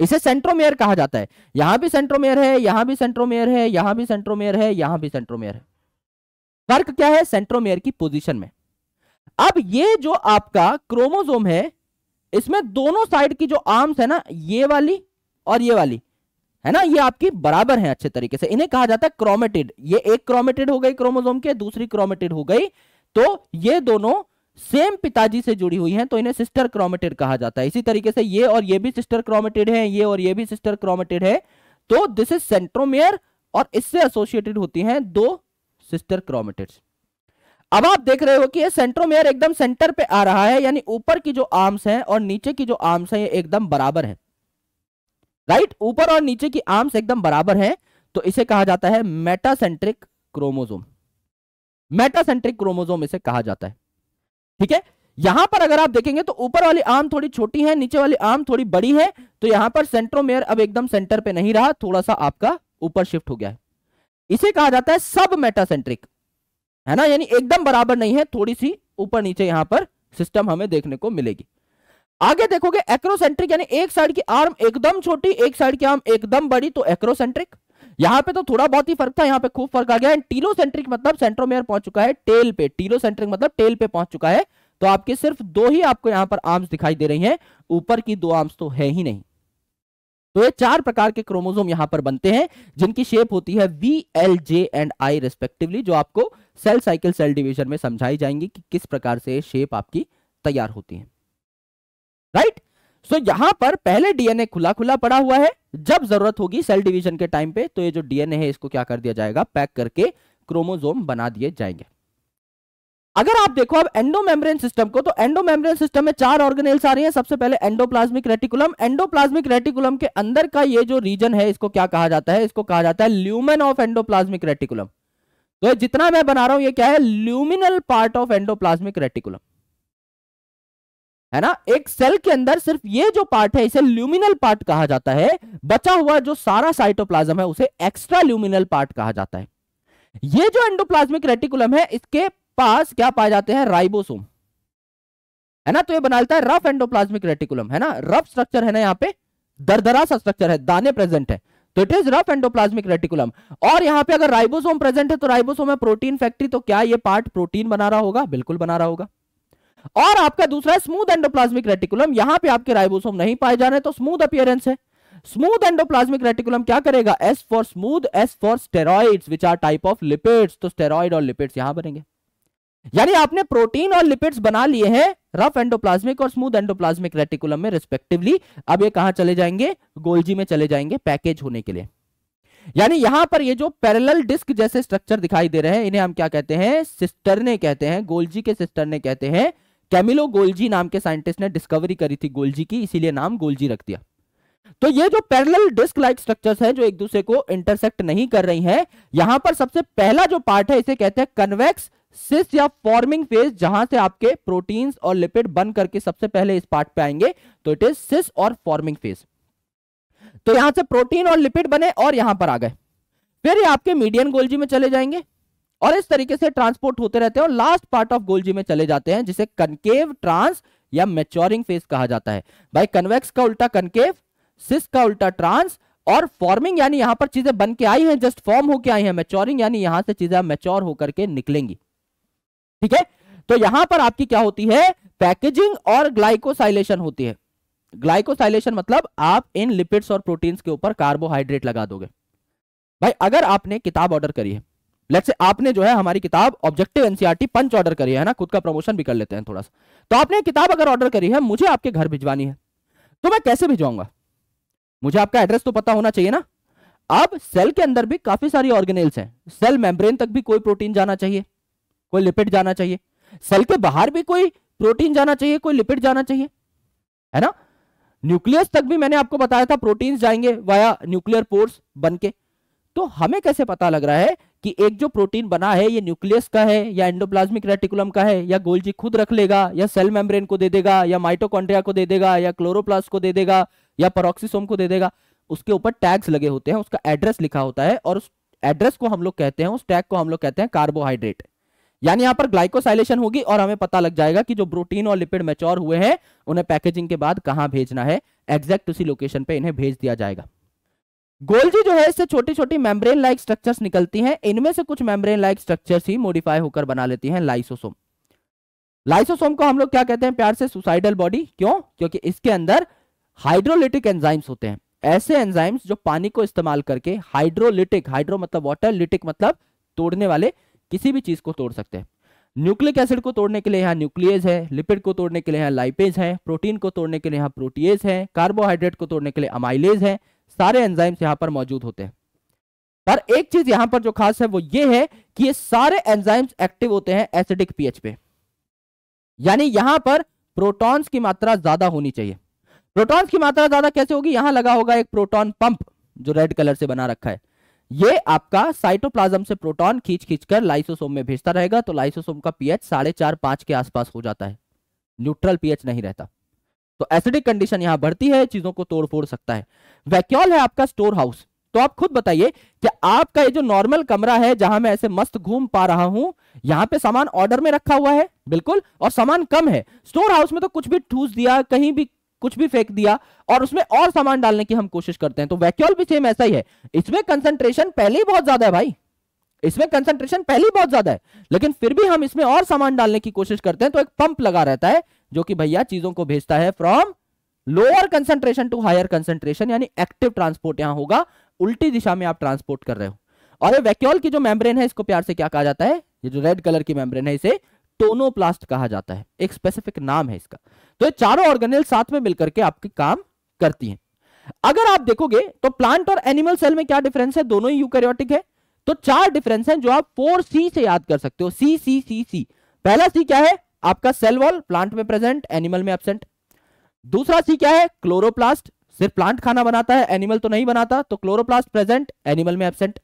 इसे सेंट्रोमेयर कहा जाता है। यहाँ भी सेंट्रोमेयर है, यहाँ भी सेंट्रोमेयर है, यहाँ भी सेंट्रोमेयर है, यहाँ भी सेंट्रोमेयर है। फ़र्क क्या है? सेंट्रोमेयर की पोजीशन में। अब ये जो आपका क्रोमोसोम है, इसमें दोनों साइड की जो आर्म्स है ना, ये वाली और ये वाली, है ना, ये आपकी बराबर है अच्छे तरीके से। इन्हें कहा जाता है क्रोमेटेड। ये एक क्रोमेटेड हो गई क्रोमोसोम के, दूसरी क्रोमेटेड हो गई। तो ये दोनों सेम पिताजी से जुड़ी हुई हैं तो इन्हें सिस्टर क्रोमेटेड कहा जाता है। इसी तरीके से ये और ये भी सिस्टर क्रोमेटेड है, ये और ये भी सिस्टर क्रोमेटेड है तो दिस इज़ सेंट्रोमेयर और इससे एसोसिएटेड होती हैं दो सिस्टर क्रोमेटेड्स। अब आप देख रहे हो कि ये सेंट्रोमेयर एकदम सेंटर पे आ रहा है, यानी ऊपर की जो आर्म्स हैं और नीचे की जो आर्म्स हैं, ये एकदम बराबर है। राइट ऊपर और नीचे की आर्म्स एकदम बराबर है तो इसे कहा जाता है मेटासेंट्रिक क्रोमोजोम मेटासेंट्रिक क्रोमोजोम इसे कहा जाता है। ठीक है? यहाँ पर अगर आप देखेंगे तो ऊपर वाली आर्म थोड़ी छोटी है, नीचे वाली आर्म थोड़ी बड़ी है तो यहाँ पर सेंट्रोमेयर अब एकदम सेंटर पे नहीं रहा थोड़ा सा आपका ऊपर शिफ्ट हो गया है। इसे कहा जाता है सब मेटासेंट्रिक है ना? यानी एकदम बराबर नहीं है थोड़ी सी ऊपर नीचे यहाँ पर सिस्टम हमें देखने को मिलेगी। आगे देखोगे एक्रोसेंट्रिक यानी एक साइड की आर्म एकदम छोटी, एक साइड की आर्म एकदम बड़ी तो एक्रोसेंट्रिक यहाँ पे तो थोड़ा बहुत ही फ़र्क था यहाँ पे खूब फ़र्क आ गया। टीलोसेंट्रिक मतलब सेंट्रोमेयर पहुँच चुका है टेल पे। टीलोसेंट्रिक मतलब टेल पे पहुँच चुका है। तो आपके सिर्फ़ दो ही आपको यहाँ पर आर्म्स दिखाई दे रही हैं। ऊपर की दो आर्म्स तो है ही नहीं। तो ये चार प्रकार के क्रोमोसोम यहाँ पर बनते हैं जिनकी शेप होती है V L J and I respectively जो आपको सेल साइकिल सेल डिवीज़न में समझाई जाएँगी कि किस प्रकार से शेप आपकी तैयार होती है। राइट सो so, यहाँ पर पहले डीएनए खुला खुला पड़ा हुआ है। जब ज़रूरत होगी सेल डिवीज़न के टाइम पे तो ये जो डीएनए है, इसको क्या कर दिया जाएगा? पैक करके क्रोमोजोम बना दिए जाएँगे। अगर आप देखो, अब एंडोमेम्ब्रेन सिस्टम को तो एंडोमेम्ब्रेन सिस्टम में चार ऑर्गेनेल्स आ रही हैं। सबसे पहले एंडोप्लाज्मिक रेटिकुलम। एंडोप्लाज्मिक रेटिकुलम के अंदर का ये जो रीजन है, इसको क्या कहा जाता है? इसको कहा जाता है ल्यूमेन ऑफ़ एंडोप्लाज्मिक रेटिकुलम। तो जितना मैं बना रहा हूँ, ये क्या है? Luminal part of endoplasmic reticulum. है ना? एक सेल के अंदर सिर्फ़ ये जो पार्ट है, इसे ल्यूमिनल पार्ट कहा जाता है। बचा हुआ जो सारा साइटोप्लाज्म है, उसे एक्स्ट्रा ल्यूमिनल पार्ट कहा जाता है। ये जो एंडोप्लाज्मिक रेटिकुलम है, इसके पास क्या पाए जाते हैं? राइबोसोम है ना? तो ये बनाता है रफ एंडोप्लाज्मिक रेटिकुलम है ना? रफ स्ट्रक्चर है ना यहाँ पे? दरदरा सा स्ट्रक्चर है, दाने प्रेजेंट है। तो it is rough endoplasmic reticulum और यहाँ पे अगर राइबोसोम प्रेजेंट है तो राइबोसोम है प्रोटीन फैक्ट्री तो क्या ये पार्ट प्रोटीन बना रहा होगा? बिल्कुल बना रहा होगा। और आपका दूसरा है स्मूथ एंडोप्लाज्मिक रेटिकुलम। यहाँ पे आपके राइबोसोम नहीं पाए जा रहे तो स्मूथ अपियरेंस है। स्मूथ एंडोप्लाज्मिक रेटिकुलम क्या करेगा? S for smooth S for steroids which are type of lipids तो स्टेरॉइड और लिपिड्स यहाँ बनेंगे। यानी आपने प्रोटीन और लिपिड्स बना लिए हैं रफ एंडोप्लाज्मिक और स्मूथ एंडोप्लाज्मिक रेटिकुलम में रिस्पेक्टिवली अब ये कहाँ चले जाएँगे? गोल्जी में चले जाएँगे पैकेज होने के लिए। यानी यहाँ पर ये जो पैरेलल डिस्क जैसे स्ट्रक्चर दिखाई दे रहे हैं, इन्हें हम क्या कहते हैं? सिस्टरने कहते हैं। गोल्जी के सिस्टरने कहते हैं। कैमिलो गोल्जी नाम के साइंटिस्ट ने डिस्कवरी करी थी गोल्जी की, इसीलिए नाम गोल्जी रख दिया। तो ये जो पैरेलल डिस्क लाइक स्ट्रक्चर्स हैं, जो एक दूसरे को इंटरसेक्ट नहीं कर रही हैं, यहाँ पर सबसे पहला जो पार्ट है, इसे कहते हैं कन्वेक्स सिस या फॉर्मिंग फ़ेज़ जहाँ से आपके प्रोटीन्स और लिपिड बन करके सबसे पहले इस पार्ट पे आएँगे। तो इट इज़ सिस और फॉर्मिंग फ़ेज़ तो यहाँ से प्रोटीन और लिपिड बने और यहाँ पर आ गए। फिर ये आपके मीडियन गोल्जी में चले जाएँगे। और इस तरीके से ट्रांसपोर्ट होते रहते हैं और लास्ट पार्ट ऑफ़ गोल्जी में चले जाते हैं, जिसे कनकेव ट्रांस या मेच्योरिंग फ़ेज़ कहा जाता है। भाई कन्वेक्स का उल्टा कनकेव सिस का उल्टा ट्रांस और फॉर्मिंग यानी यहाँ पर चीज़ें बन के आई हैं जस्ट फॉर्म होके आई हैं मेच्योरिंग यानी यहाँ से चीज़ें मेच्योर होकर के निकलेंगी। ठीक है? तो यहाँ पर आपकी क्या होती है? पैकेजिंग और ग्लाइकोसाइलेशन होती है। ग्लाइकोसाइलेशन मतलब आप इन लिपिड्स और प्रोटीन्स के ऊपर कार्बोहाइड्रेट लगा दोगे। भाई, अगर आपने किताब ऑर्डर करी है लेट्स से आपने जो है हमारी किताब ऑब्जेक्टिव एनसीआरटी पंच ऑर्डर करी है ना? खुद का प्रमोशन भी कर लेते हैं थोड़ा सा। तो आपने किताब अगर ऑर्डर करी है, मुझे आपके घर भिजवानी है। तो मैं कैसे भिजवाऊँगा? मुझे आपका एड्रेस तो पता होना चाहिए ना? अब सेल के अंदर भी काफ़ी सारी ऑर्गेनेल्स हैं। सेल मेम्ब्रेन तक भी कोई प्रोटीन जाना चाहिए, कोई लिपिड जाना चाहिए। सेल के बाहर भी कोई प्रोटीन जाना चाहिए, कोई लिपिड जाना चाहिए, है ना? न्यूक्लियस तक भी मैंने आपको बताया था प्रोटीन्स जाएँगे वाया न्यूक्लियर पोर्स बन के तो हमें कैसे पता लग रहा है कि एक जो प्रोटीन बना है, ये न्यूक्लियस का है, या एंडोप्लाज्मिक रेटिकुलम का है, या गोल्जी खुद रख लेगा, या सेल मेम्ब्रेन को दे देगा, या माइटोकॉन्ड्रिया को दे देगा, या क्लोरोप्लास्ट को दे देगा, या परोक्सीसोम को दे देगा, उसके ऊपर टैग्स लगे होते हैं, उसका एड्रेस लिखा होता है, और उस एड्रेस को हम लोग कहते हैं, उस टैग को हम लोग कहते हैं कार्बोहाइड्रेट यानी यहाँ पर ग्लाइकोसाइलेशन होगी, और हमें पता लग जाएगा कि जो प्रोटीन और लिपिड मेच्योर हुए हैं, उन्हें पैकेजिंग के बाद कहाँ भेजना है एग्जैक्ट उसी लोकेशन पे इन्हें भेज दिया जाएगा. गोल्जी जो है, इससे छोटी छोटी मेम्ब्रेन लाइक स्ट्रक्चर्स निकलती हैं। इनमें से कुछ मेम्ब्रेन लाइक स्ट्रक्चर्स ही मॉडिफाई होकर बना लेती हैं लाइसोसोम लाइसोसोम को हम लोग क्या कहते हैं प्यार से? सुसाइडल बॉडी क्यों? क्योंकि इसके अंदर हाइड्रोलिटिक एंजाइम्स होते हैं। ऐसे एंजाइम्स जो पानी को इस्तेमाल करके हाइड्रोलिटिक हाइड्रो मतलब वाटर लिटिक मतलब तोड़ने वाले किसी भी चीज़ को तोड़ सकते हैं। न्यूक्लिक एसिड को तोड़ने के लिए यहाँ न्यूक्लियस है लिपिड को तोड़ने के लिए यहाँ लाइपेज है प्रोटीन को तोड़ने के लिए यहाँ प्रोटीएज है कार्बोहाइड्रेट को तोड़ने के लिए अमाइलेज है। सारे एंजाइम्स यहाँ पर मौजूद होते हैं। पर एक चीज़ यहाँ पर जो खास है, वो ये है कि ये सारे एंजाइम्स एक्टिव होते हैं एसिडिक पीएच पे। यानी यहाँ पर प्रोटॉन्स की मात्रा ज़्यादा होनी चाहिए। प्रोटॉन्स की मात्रा ज़्यादा कैसे होगी? यहाँ लगा होगा एक प्रोटॉन पंप जो रेड कलर से बना रखा है। ये आपका साइटोप्लाज्म से प्रोटॉन खींच खींच कर लाइसोसोम में भेजता रहेगा तो लाइसोसोम का पीएच साढ़े चार पाँच के आसपास हो जाता है। न्यूट्रल पीएच नहीं रहता। तो एसिडिक कंडीशन यहाँ बढ़ती है, चीज़ों को तोड़ फोड़ सकता है। वैक्यूल है आपका स्टोर हाउस तो आप खुद बताइए कि आपका ये जो नॉर्मल कमरा है, जहाँ मैं ऐसे मस्त घूम पा रहा हूँ, यहाँ पे सामान ऑर्डर में रखा हुआ है? बिल्कुल। और सामान कम है। स्टोर हाउस में तो कुछ भी ठूस दिया, कहीं भी कुछ भी फेंक दिया, और उसमें और सामान डालने की हम कोशिश करते हैं। तो वैक्यूल भी सेम ऐसा ही है। इसमें कंसेंट्रेशन पहले ही बहुत ज़्यादा है भाई। इसमें कंसेंट्रेशन पहले ही बहुत ज़्यादा है। लेकिन फिर भी हम इसमें और सामान डालने की कोशिश करते हैं तो एक पंप लगा रहता है जो कि भैया चीज़ों को भेजता है from lower concentration to higher concentration यानी एक्टिव ट्रांसपोर्ट यहाँ होगा। उल्टी दिशा में आप ट्रांसपोर्ट कर रहे हो। और ये वैक्यूल की जो मेम्ब्रेन है, इसको प्यार से क्या कहा जाता है? ये जो रेड कलर की मेम्ब्रेन है, इसे टोनोप्लास्ट कहा जाता है। एक स्पेसिफिक नाम है इसका। तो ये चारों ऑर्गेनल साथ में मिलकर के आपके काम करती हैं। अगर आप देखोगे तो प्लांट और एनिमल सेल में क्या डिफरेंस है? दोनों ही यूकैरियोटिक है। तो चार डिफरेंस हैं जो आप फोर सी से याद कर सकते हो। सी सी सी सी पहला सी क्या है? आपका सेल वॉल प्लांट में प्रेजेंट एनिमल में एबसेंट दूसरा सी क्या है? क्लोरोप्लास्ट सिर्फ़ प्लांट खाना बनाता है एनिमल तो नहीं बनाता तो क्लोरोप्लास्ट प्रेजेंट एनिमल में एबसेंट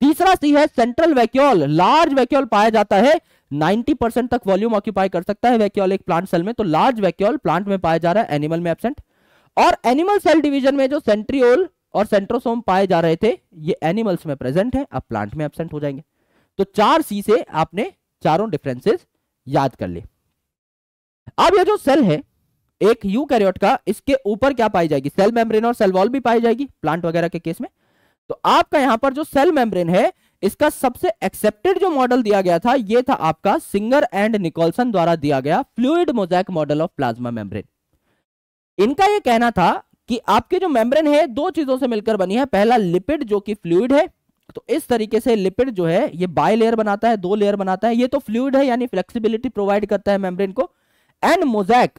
तीसरा सी है सेंट्रल वैक्यूल लार्ज वैक्यूल पाया जाता है 90 परसेंट तक वॉल्यूम ऑक्यूपाई कर सकता है वैक्यूल एक प्लांट सेल में तो लार्ज वैक्यूल प्लांट में पाया जा रहा है एनिमल में एबसेंट और एनिमल सेल डिवीज़न में जो सेंट्रियोल और सेंट्रोसोम पाए जा रहे थे, ये एनिमल्स में प्रेजेंट है, अब प्लांट में एबसेंट हो जाएँगे. तो चार सी से आपने चारों डिफरेंसेस याद कर लिए अब ये जो सेल है, एक यू कैरियोट का, इसके ऊपर क्या पाई जाएगी? सेल मेम्ब्रेन और सेल वॉल भी पाई जाएगी प्लांट वगैरह के केस में। तो आपका यहाँ पर जो सेल मेम्ब्रेन है, इसका सबसे एक्सेप्टेड जो मॉडल दिया गया था यह था आपका सिंगर एंड निकोलसन द्वारा दिया गया fluid mosaic model of plasma membrane इनका यह कहना था कि आपके जो मेम्ब्रेन है, दो चीज़ों से मिलकर बनी है। पहला लिपिड जो कि फ्लूड है तो इस तरीके से लिपिड जो है, ये बाय लेयर बनाता है, दो लेयर बनाता है। ये तो फ्लूइड है, यानी फ्लेक्सिबिलिटी प्रोवाइड करता है मेम्ब्रेन को। एंड मोजैक,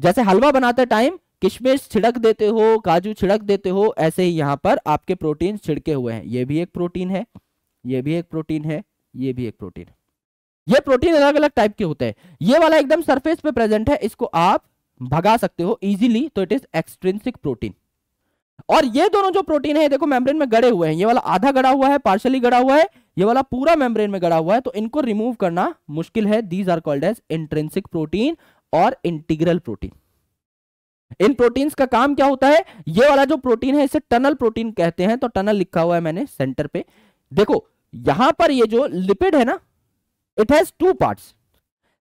जैसे हलवा बनाते टाइम किशमिश छिड़क देते हो, काजू छिड़क देते हो, ऐसे ही यहाँ पर आपके प्रोटीन छिड़के हुए हैं। ये भी एक प्रोटीन है, ये भी एक प्रोटीन है, ये भी एक प्रोटीन है। ये प्रोटीन अलग अलग टाइप के होते हैं। ये वाला एकदम सरफेस पे प्रेजेंट है, इसको आप भगा सकते हो इजीली तो इट इज़ एक्सट्रिंसिक प्रोटीन। और ये दोनों जो प्रोटीन है, देखो मेम्ब्रेन में गड़े हुए हैं। ये वाला आधा गड़ा हुआ है पार्शली गड़ा हुआ है, ये वाला पूरा मेम्ब्रेन में गड़ा हुआ है तो इनको रिमूव करना मुश्किल है। These are called as intrinsic protein और इंटीग्रल प्रोटीन इन प्रोटीन्स का काम क्या होता है? ये वाला जो प्रोटीन है, इसे टनल प्रोटीन कहते हैं तो टनल लिखा हुआ है मैंने सेंटर पे। देखो, यहाँ पर ये जो लिपिड है ना इट हैज़ टू पार्ट्स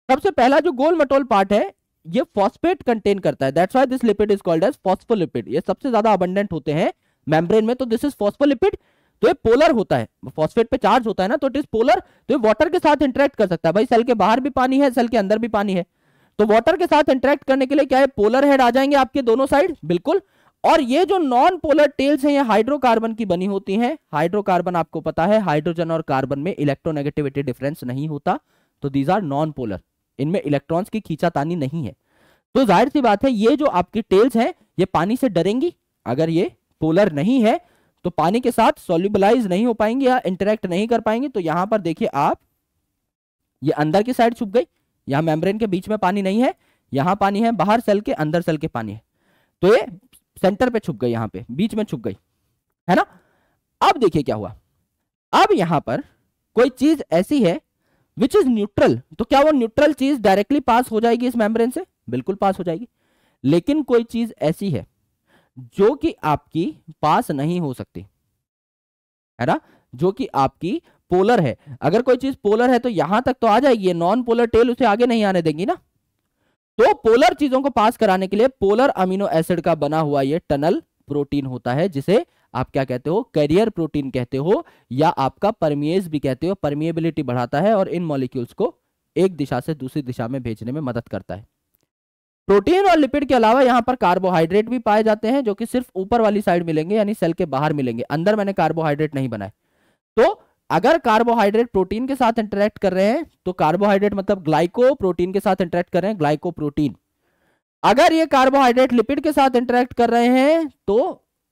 सबसे पहला जो गोल मटोल पार्ट है ये फॉस्फेट कंटेन करता है। That's why this lipid is called as phospholipid ये सबसे ज़्यादा अबंडेंट होते हैं मेम्ब्रेन में तो दिस इज़ फॉस्फोलिपिड तो ये पोलर होता है। फॉस्फेट पे चार्ज होता है ना तो इट इज़ पोलर तो ये वाटर के साथ इंटरेक्ट कर सकता है। भाई सेल के बाहर भी पानी है सेल के अंदर भी पानी है। तो वाटर के साथ इंटरेक्ट करने के लिए क्या है? पोलर हेड आ जाएँगे आपके दोनों साइड बिल्कुल। और ये जो नॉन पोलर टेल्स हैं, ये हाइड्रोकार्बन की बनी होती हैं। हाइड्रोकार्बन आपको पता है हाइड्रोजन और कार्बन में इलेक्ट्रोनेगेटिविटी डिफरेंस नहीं होता। तो दीज आर नॉन पोलर इनमें इलेक्ट्रॉन्स की खींचातानी नहीं है। तो ज़ाहिर सी बात है, ये जो आपकी टेल्स हैं, ये पानी से डरेंगी। अगर ये पोलर नहीं है तो पानी के साथ सोल्यूबलाइज नहीं हो पाएँगे या इंटरेक्ट नहीं कर पाएँगे तो यहाँ पर देखिए आप, ये अंदर की साइड छुप गई। यहाँ मेम्ब्रेन के बीच में पानी नहीं है, यहाँ पानी है, बाहर सेल के, अंदर सेल के पानी है। तो ये सेंटर पे छुप गई, यहाँ पे, बीच में छुप गई, है ना? अब देखिए क्या हुआ। अब यहाँ पर कोई चीज़ ऐसी है विच इज़ न्यूट्रल तो क्या वो न्यूट्रल चीज़ डायरेक्टली पास हो जाएगी इस मेम्ब्रेन से? बिल्कुल पास हो जाएगी। लेकिन कोई चीज़ ऐसी है, जो कि आपकी पास नहीं हो सकती। है ना? जो कि आपकी पोलर है। अगर कोई चीज़ पोलर है तो यहाँ तक तो आ जाएगी। नॉन पोलर टेल उसे आगे नहीं आने देंगी ना। तो पोलर चीज़ों को पास कराने के लिए पोलर अमीनो एसिड का बना हुआ ये टनल प्रोटीन होता है, जिसे आप क्या कहते हो? कैरियर प्रोटीन कहते हो या आपका परमिएज भी कहते हो? परमिएबिलिटी बढ़ाता है और इन मॉलिक्यूल्स को एक दिशा से दूसरी दिशा में भेजने में मदद करता है। प्रोटीन और लिपिड के अलावा यहाँ पर कार्बोहाइड्रेट भी पाए जाते हैं जो कि सिर्फ़ ऊपर वाली साइड मिलेंगे यानी सेल के बाहर मिलेंगे। अंदर मैंने कार्बोहाइड्रेट नहीं बनाए। तो अगर कार्बोहाइड्रेट प्रोटीन के साथ इंटरेक्ट कर रहे हैं तो कार्बोहाइड्रेट मतलब ग्लाइको प्रोटीन के साथ इंटरेक्ट कर रहे हैं ग्लाइको प्रोटीन अगर ये कार्बोहाइड्रेट लिपिड के साथ इंटरेक्ट कर रहे हैं तो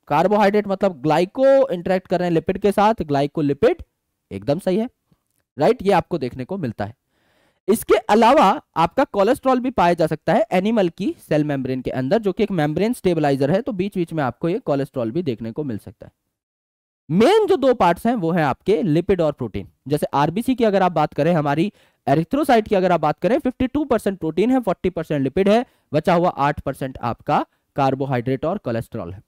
कार्बोहाइड्रेट मतलब ग्लाइको इंटरेक्ट कर रहे हैं लिपिड के साथ, ग्लाइको लिपिड एकदम सही है। राइट, ये आपको देखने को मिलता है। इसके अलावा आपका कोलेस्ट्रॉल भी पाया जा सकता है एनिमल की सेल मेम्ब्रेन के अंदर, जो कि एक मेम्ब्रेन स्टेबलाइजर है तो बीच बीच में आपको ये कोलेस्ट्रॉल भी देखने को मिल सकता है। मेन जो दो पार्ट्स हैं, वो है आपके लिपिड और प्रोटीन। जैसे आरबीसी की अगर आप बात करें, हमारी एरिथ्रोसाइट की अगर आप बात करें 52 परसेंट प्रोटीन है 40 परसेंट लिपिड है, बचा हुआ 8 परसेंट आपका कार्बोहाइड्रेट और कोलेस्ट्रॉल है।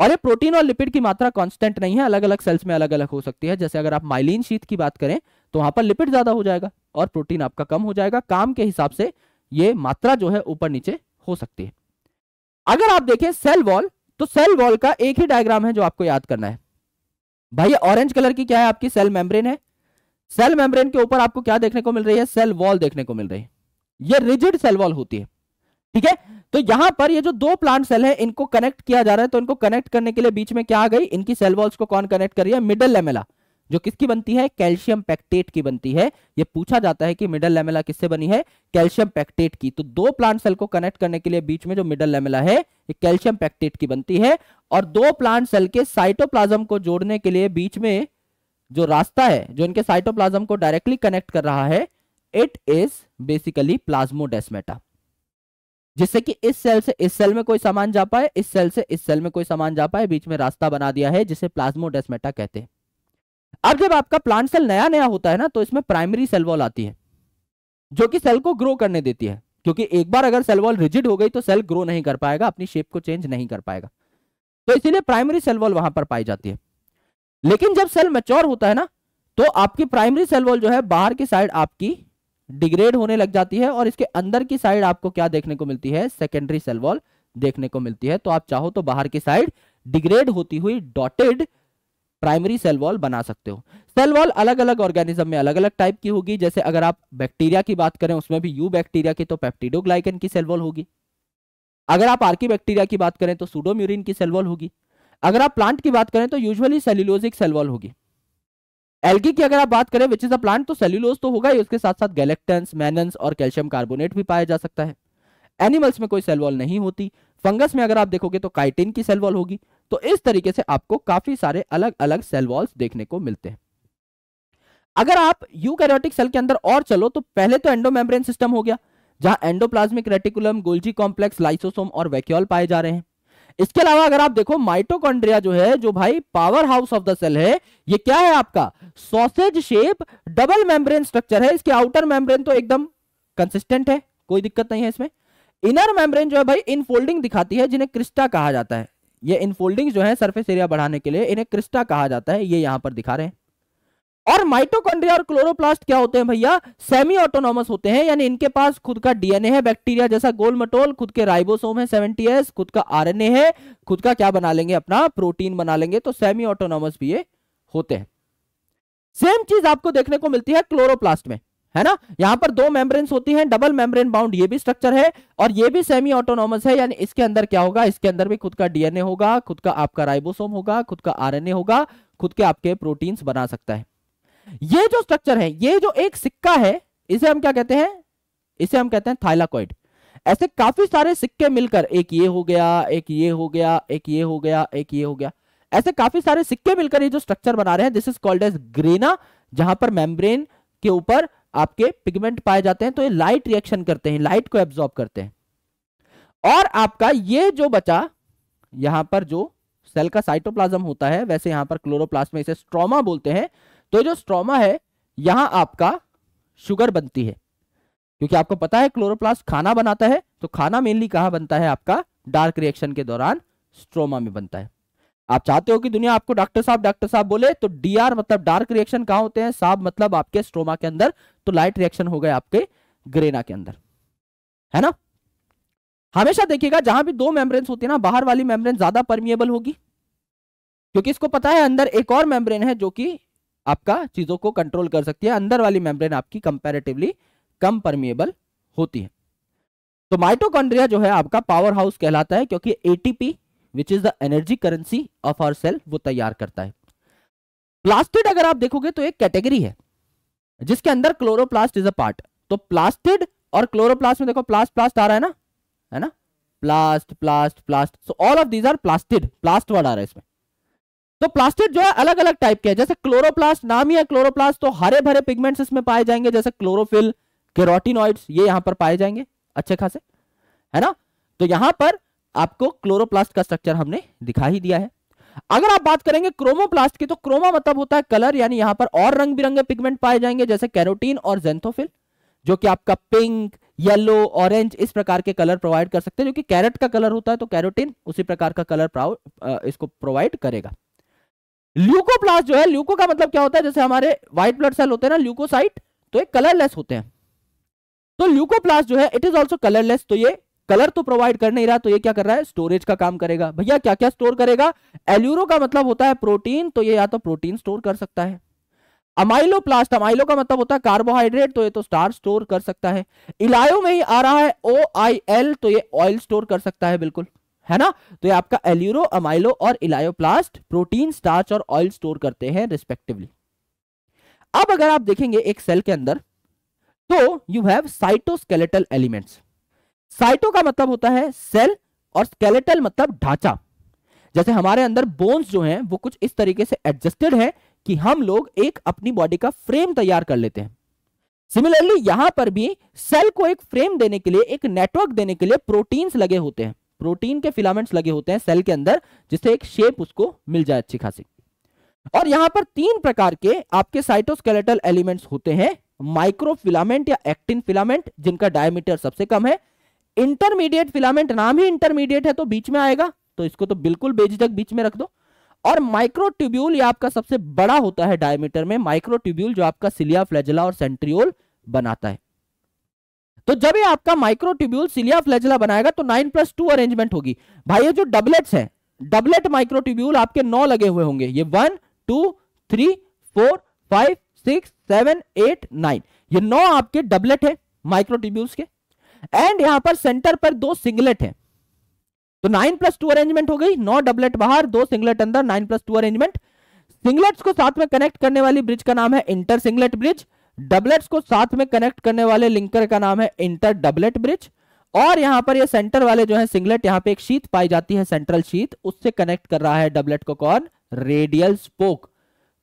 और ये प्रोटीन और लिपिड की मात्रा कांस्टेंट नहीं है अलग अलग सेल्स में अलग अलग हो सकती है। जैसे अगर आप माइलिन शीत की बात करें तो वहाँ पर लिपिड ज़्यादा हो जाएगा और प्रोटीन आपका कम हो जाएगा। काम के हिसाब से ये मात्रा जो है ऊपर नीचे हो सकती है। अगर आप देखें सेल वॉल तो सेल वॉल का एक ही डायग्राम है जो आपको याद करना है। भाई ऑरेंज कलर की क्या है आपकी? सेल मेम्ब्रेन है। सेल मेम्ब्रेन के ऊपर आपको क्या देखने को मिल रही है? सेल वॉल देखने को मिल रही है। ये रिजिड सेल वॉल होती है। ठीक है? तो यहाँ पर ये जो दो प्लांट सेल है, इनको कनेक्ट किया जा रहा है तो इनको कनेक्ट करने के लिए बीच में क्या आ गई? इनकी सेल वॉल्स को कौन कनेक्ट कर रही है? मिडल लेमेला जो किसकी बनती है? कैल्शियम पैक्टेट की बनती है। ये पूछा जाता है कि मिडल लेमेला किससे बनी है? कैल्शियम पैक्टेट की। तो दो प्लांट सेल को कनेक्ट करने के लिए बीच में जो मिडल लेमेला है, ये कैल्शियम पैक्टेट की बनती है। और दो प्लांट सेल के साइटोप्लाज्म को जोड़ने के लिए बीच में जो रास्ता है, जो इनके साइटोप्लाज्म को डायरेक्टली कनेक्ट कर रहा है इट इज़ बेसिकली प्लाज्मोडेस्मेटा जिससे कि इस सेल से, इस सेल में कोई सामान जा पाए, इस सेल से, इस सेल में कोई सामान जा पाए, बीच में रास्ता बना दिया है, जिसे प्लाज्मोडेस्मेटा कहते हैं। अब जब आपका प्लांट सेल नया नया होता है ना तो इसमें प्राइमरी सेल वॉल आती है, जो कि सेल को ग्रो करने देती है। क्योंकि एक बार अगर सेल वॉल रिजिड हो गई तो सेल ग्रो नहीं कर पाएगा, अपनी शेप को चेंज नहीं कर पाएगा। तो इसीलिए प्राइमरी सेल वॉल वहाँ पर पाई जाती है। लेकिन जब सेल मेच्योर होता है ना तो आपकी प्राइमरी सेल वॉल जो है, बाहर की साइड आपकी डिग्रेड होने लग जाती है और इसके अंदर की साइड आपको क्या देखने को मिलती है? सेकेंडरी सेल वॉल देखने को मिलती है। तो आप चाहो तो बाहर की साइड डिग्रेड होती हुई डॉटेड प्राइमरी सेल वॉल बना सकते हो। सेल वॉल अलग अलग ऑर्गेनिज्म में अलग अलग टाइप की होगी। जैसे अगर आप बैक्टीरिया की बात करें, उसमें भी यू बैक्टीरिया की तो पेप्टिडोग्लाइकन की सेल वॉल होगी। अगर आप आर्की बैक्टीरिया की बात करें तो सूडोम्यूरिन की सेल वॉल होगी। अगर आप प्लांट की बात करें तो यूजुअली सेल्यूलोजिक सेल वॉल होगी। एल्गी की अगर आप बात करें विच इज़ अ प्लांट तो सेल्यूलोज तो होगा ही, उसके साथ साथ गैलेक्टेंस मैनन्स और कैल्शियम कार्बोनेट भी पाया जा सकता है। एनिमल्स में कोई सेल वॉल नहीं होती। फंगस में अगर आप देखोगे तो काइटिन की सेल वॉल होगी। तो इस तरीके से आपको काफ़ी सारे अलग अलग सेल वॉल्स देखने को मिलते हैं। अगर आप यूकैरियोटिक सेल के अंदर और चलो तो पहले तो एंडोमेम्ब्रेन सिस्टम हो गया, जहाँ endoplasmic reticulum Golgi complex lysosome और वैक्यूल पाए जा रहे हैं। इसके अलावा अगर आप देखो माइटोकॉन्ड्रिया जो है, जो भाई power house of the cell है, ये क्या है आपका? Sausage shape double membrane structure है। इसके आउटर मेम्ब्रेन तो एकदम कंसिस्टेंट है, कोई दिक्कत नहीं है इसमें। इनर मेम्ब्रेन जो है भाई इनफोल्डिंग दिखाती है, जिन्हें क्रिस्टा कहा जाता है। ये इनफोल्डिंग जो है सरफेस एरिया बढ़ाने के लिए इन्हें क्रिस्टा कहा जाता है, ये यहाँ पर दिखा रहे हैं। और माइटोकॉन्ड्रिया और क्लोरोप्लास्ट क्या होते हैं भैया? सेमी ऑटोनॉमस होते हैं, यानी इनके पास खुद का डीएनए है बैक्टीरिया जैसा गोल मटोल खुद के राइबोसोम है 70 एस खुद का आरएनए है, खुद का क्या बना लेंगे अपना प्रोटीन बना लेंगे तो सेमी ऑटोनॉमस भी ये होते हैं। सेम चीज़ आपको देखने को मिलती है क्लोरोप्लास्ट में, है ना? यहाँ पर दो मेम्ब्रेन होती हैं डबल मेम्ब्रेन बाउंड ये भी स्ट्रक्चर है, और ये भी सेमी ऑटोनॉमस है, यानी इसके अंदर क्या होगा? इसके अंदर भी खुद का डीएनए होगा, खुद का आपका राइबोसोम होगा, खुद का आरएनए होगा, खुद के आपके प्रोटीन्स बना सकता है। ये जो स्ट्रक्चर है, ये जो एक सिक्का है, इसे हम क्या कहते हैं? इसे हम कहते हैं थाइलाकॉइड ऐसे काफ़ी सारे सिक्के मिलकर, एक ये हो गया, एक ये हो गया, एक ये हो गया, एक ये हो गया. ऐसे काफ़ी सारे सिक्के मिलकर ये जो स्ट्रक्चर बना रहे हैं this is called as grana जहाँ पर मेम्ब्रेन के ऊपर आपके पिगमेंट पाए जाते हैं तो ये लाइट रिएक्शन करते हैं लाइट को एब्जॉर्ब करते हैं. और आपका ये जो बचा, यहाँ पर जो सेल का साइटोप्लाज्म होता है, वैसे यहाँ पर क्लोरोप्लास्ट में इसे स्ट्रोमा बोलते हैं तो जो स्ट्रोमा है, यहाँ आपका शुगर बनती है। क्योंकि आपको पता है क्लोरोप्लास्ट खाना बनाता है तो खाना मेनली कहाँ बनता है? आपका डार्क रिएक्शन के दौरान स्ट्रोमा में बनता है। आप चाहते हो कि दुनिया आपको डॉक्टर साहब डॉक्टर साहब बोले तो डीआर मतलब डार्क रिएक्शन कहाँ होते हैं? साहब मतलब आपके स्ट्रोमा के अंदर तो लाइट रिएक्शन हो गए आपके ग्रेना के अंदर। है ना? हमेशा देखिएगा, जहाँ भी दो मेम्ब्रेन होती है ना, बाहर वाली मेम्ब्रेन ज़्यादा परमिएबल होगी। क्योंकि इसको पता है, अंदर एक और मेम्ब्रेन है जो कि आपका चीज़ों को कंट्रोल कर सकती है। अंदर वाली मेम्ब्रेन आपकी कंपैरेटिवली कम परमिएबल होती है। तो माइटोकॉन्ड्रिया जो है आपका पावर हाउस कहलाता है क्योंकि ATP which is the energy currency of our cell वो तैयार करता है। प्लास्टिड अगर आप देखोगे तो एक कैटेगरी है, जिसके अंदर क्लोरोप्लास्ट इज़ अ पार्ट तो प्लास्टिड और क्लोरोप्लास्ट में देखो प्लास्ट प्लास्ट आ रहा है ना? है ना? Plast plast plast so all of these are plastid plast word आ रहा है इसमें। तो प्लास्टिड जो है अलग अलग टाइप के हैं। जैसे क्लोरोप्लास्ट नाम ही है क्लोरोप्लास्ट तो हरे भरे पिगमेंट्स इसमें पाए जाएँगे, जैसे क्लोरोफिल केरोटिनॉइड्स ये यहाँ पर पाए जाएँगे, अच्छे खासे, है ना? तो यहाँ पर आपको क्लोरोप्लास्ट का स्ट्रक्चर हमने दिखा ही दिया है। अगर आप बात करेंगे क्रोमोप्लास्ट की तो क्रोमा मतलब होता है कलर यानी यहाँ पर और रंग बिरंगे पिगमेंट पाए जाएँगे, जैसे कैरोटीन और जेंथोफिल जो कि आपका पिंक येलो ऑरेंज इस प्रकार के कलर प्रोवाइड कर सकते हैं, जो कि कैरेट का कलर होता है तो कैरोटीन उसी प्रकार का कलर इसको प्रोवाइड करेगा। ल्यूकोप्लास्ट जो है ल्यूको का मतलब क्या होता है? जैसे हमारे व्हाइट ब्लड सेल होते हैं ना ल्यूकोसाइट तो ये कलरलेस होते हैं। तो ल्यूकोप्लास्ट जो है इट इज़ ऑल्सो कलरलेस तो ये कलर तो प्रोवाइड कर नहीं रहा तो ये क्या कर रहा है? स्टोरेज का काम करेगा। भैया क्या क्या स्टोर करेगा? एल्यूरो का मतलब होता है प्रोटीन तो ये या तो प्रोटीन स्टोर कर सकता है। अमाइलोप्लास्ट अमाइलो का मतलब होता है कार्बोहाइड्रेट तो ये तो स्टार स्टोर कर सकता है। इलायो में ही आ रहा है ओ आई एल तो ये ऑयल स्टोर कर सकता है, बिल्कुल। है ना? तो ये आपका एल्यूरो, अमाइलो और इलायोप्लास्ट प्रोटीन, स्टार्च और ऑयल स्टोर करते हैं रिस्पेक्टिवली अब अगर आप देखेंगे एक सेल के अंदर तो you have cytoskeletal elements cyto का मतलब होता है सेल और स्केलेटल मतलब ढांचा. जैसे हमारे अंदर बोन्स जो हैं, वो कुछ इस तरीके से एडजस्टेड है कि हम लोग एक अपनी बॉडी का फ्रेम तैयार कर लेते हैं. सिमिलरली यहाँ पर भी सेल को एक फ्रेम देने के लिए, एक नेटवर्क देने के लिए प्रोटीन्स लगे होते हैं. प्रोटीन के फिलामेंट्स लगे होते हैं सेल के अंदर, जिससे एक शेप उसको मिल जाए अच्छी खासी। और यहाँ पर तीन प्रकार के आपके साइटोस्केलेटल एलिमेंट्स होते हैं माइक्रोफिलामेंट या एक्टिन फिलामेंट जिनका डायमीटर सबसे कम है। इंटरमीडिएट फिलामेंट नाम ही इंटरमीडिएट है तो बीच में आएगा तो इसको तो बिल्कुल बेझिझक बीच में रख दो। और माइक्रोट्यूब्यूल आपका सबसे बड़ा होता है डायमीटर में माइक्रोट्यूब्यूल जो आपका सिलिया फ्लैजला और सेंट्रियोल बनाता है। तो जब ये आपका माइक्रोट्यूब्यूल सिलिया फ्लैजला बनाएगा तो नाइन प्लस टू अरेंजमेंट होगी। भाई, ये जो डबलेट्स है डबलेट माइक्रोट्यूब्यूल आपके नौ लगे हुए होंगे। ये one two three four five six seven eight nine ये नौ आपके डबलेट है माइक्रोट्यूब्यूल्स के। एंड यहाँ पर सेंटर पर दो सिंगलेट है। तो नाइन प्लस टू अरेंजमेंट हो गई, नौ डबलेट बाहर, दो सिंगलेट अंदर nine plus two arrangement singlets को साथ में कनेक्ट करने वाली ब्रिज का नाम है इंटर सिंगलेट ब्रिज डबलेट्स को साथ में कनेक्ट करने वाले लिंकर का नाम है इंटर डबलेट ब्रिज और यहाँ पर ये सेंटर वाले जो है सिंगलेट यहाँ पे एक शीत पाई जाती है सेंट्रल शीत उससे कनेक्ट कर रहा है डबलेट को कौन? रेडियल स्पोक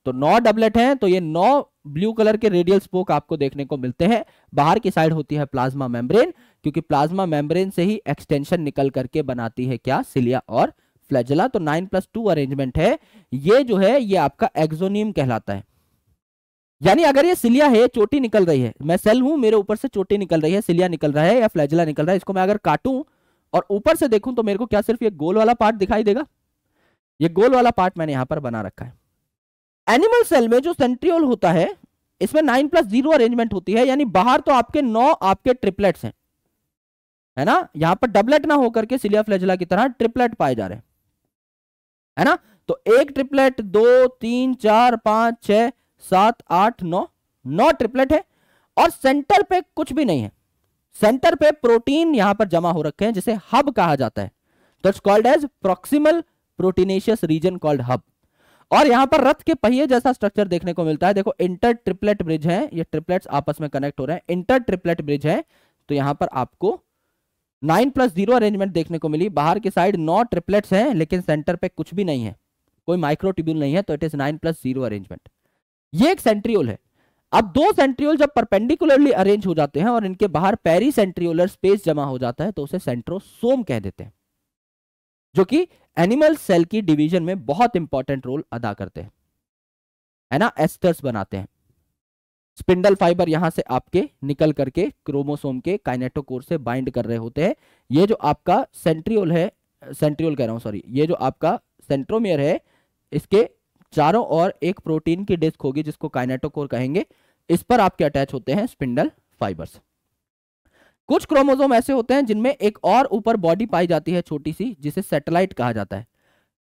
तो नौ डबलेट हैं तो ये नौ ब्लू कलर के रेडियल स्पोक आपको देखने को मिलते हैं। बाहर की साइड होती है प्लाज्मा मेम्ब्रेन क्योंकि प्लाज्मा मेम्ब्रेन से ही एक्सटेंशन निकल करके बनाती है क्या? सिलिया और फ्लैजला तो नाइन प्लस टू अरेंजमेंट है। ये जो है, ये आपका एक्सोनियम कहलाता है। यानी अगर ये सिलिया है, चोटी निकल रही है, मैं सेल हूँ, मेरे ऊपर से चोटी निकल रही है, सिलिया निकल रहा है या फ्लैजला निकल रहा है, इसको मैं अगर काटूं और ऊपर से देखूँ तो मेरे को क्या सिर्फ़ ये गोल वाला पार्ट दिखाई देगा? ये गोल वाला पार्ट मैंने यहाँ पर बना रखा है। एनिमल सेल में जो सेंट्रियोल होता है, इसमें नाइन प्लस ज़ीरो अरेंजमेंट होती है, यानी बाहर तो आपके नौ, आपके ट्रिपलेट्स हैं। है ना? यहाँ पर डबलेट ना होकर के सिलिया फ्लेजला की तरह ट्रिपलेट पाए जा रहे हैं। है ना? तो एक ट्रिपलेट, दो, तीन, चार, पाँच छ सात, आठ, नौ नौ ट्रिपलेट है और सेंटर पे कुछ भी नहीं है। सेंटर पे प्रोटीन यहाँ पर जमा हो रखे हैं, जिसे हब कहा जाता है। तो it's called as proximal proteinaceous region called hub और यहाँ पर रथ के पहिए जैसा स्ट्रक्चर देखने को मिलता है। देखो इंटर ट्रिपलेट ब्रिज है, ये ट्रिपलेट्स आपस में कनेक्ट हो रहे हैं। इंटर ट्रिपलेट ब्रिज है तो यहाँ पर आपको नाइन प्लस ज़ीरो अरेंजमेंट देखने को मिली। बाहर की साइड नौ ट्रिपलेट्स हैं, लेकिन सेंटर पे कुछ भी नहीं है। कोई माइक्रो माइक्रोट्यूब्यूल नहीं है तो it is nine plus zero arrangement ये एक सेंट्रियोल है। अब दो सेंट्रियोल जब परपेंडिकुलरली अरेंज हो जाते हैं और इनके बाहर पेरी सेंट्रियोलर स्पेस जमा हो जाता है तो उसे सेंट्रोसोम कह देते हैं, जो कि एनिमल सेल की डिवीज़न में बहुत इंपॉर्टेंट रोल अदा करते हैं। है ना? एस्टर्स बनाते हैं। स्पिंडल फाइबर यहाँ से आपके निकल करके क्रोमोसोम के काइनेटोकोर से बाइंड कर रहे होते हैं। ये जो आपका सेंट्रियोल है सेंट्रियोल कह रहा हूँ सॉरी ये जो आपका सेंट्रोमियर है, इसके चारों ओर एक प्रोटीन की डिस्क होगी जिसको काइनेटोकोर कहेंगे। इस पर आपके अटैच होते हैं स्पिंडल फाइबर्स कुछ क्रोमोसोम ऐसे होते हैं जिनमें एक और ऊपर बॉडी पाई जाती है छोटी सी, जिसे सैटेलाइट कहा जाता है।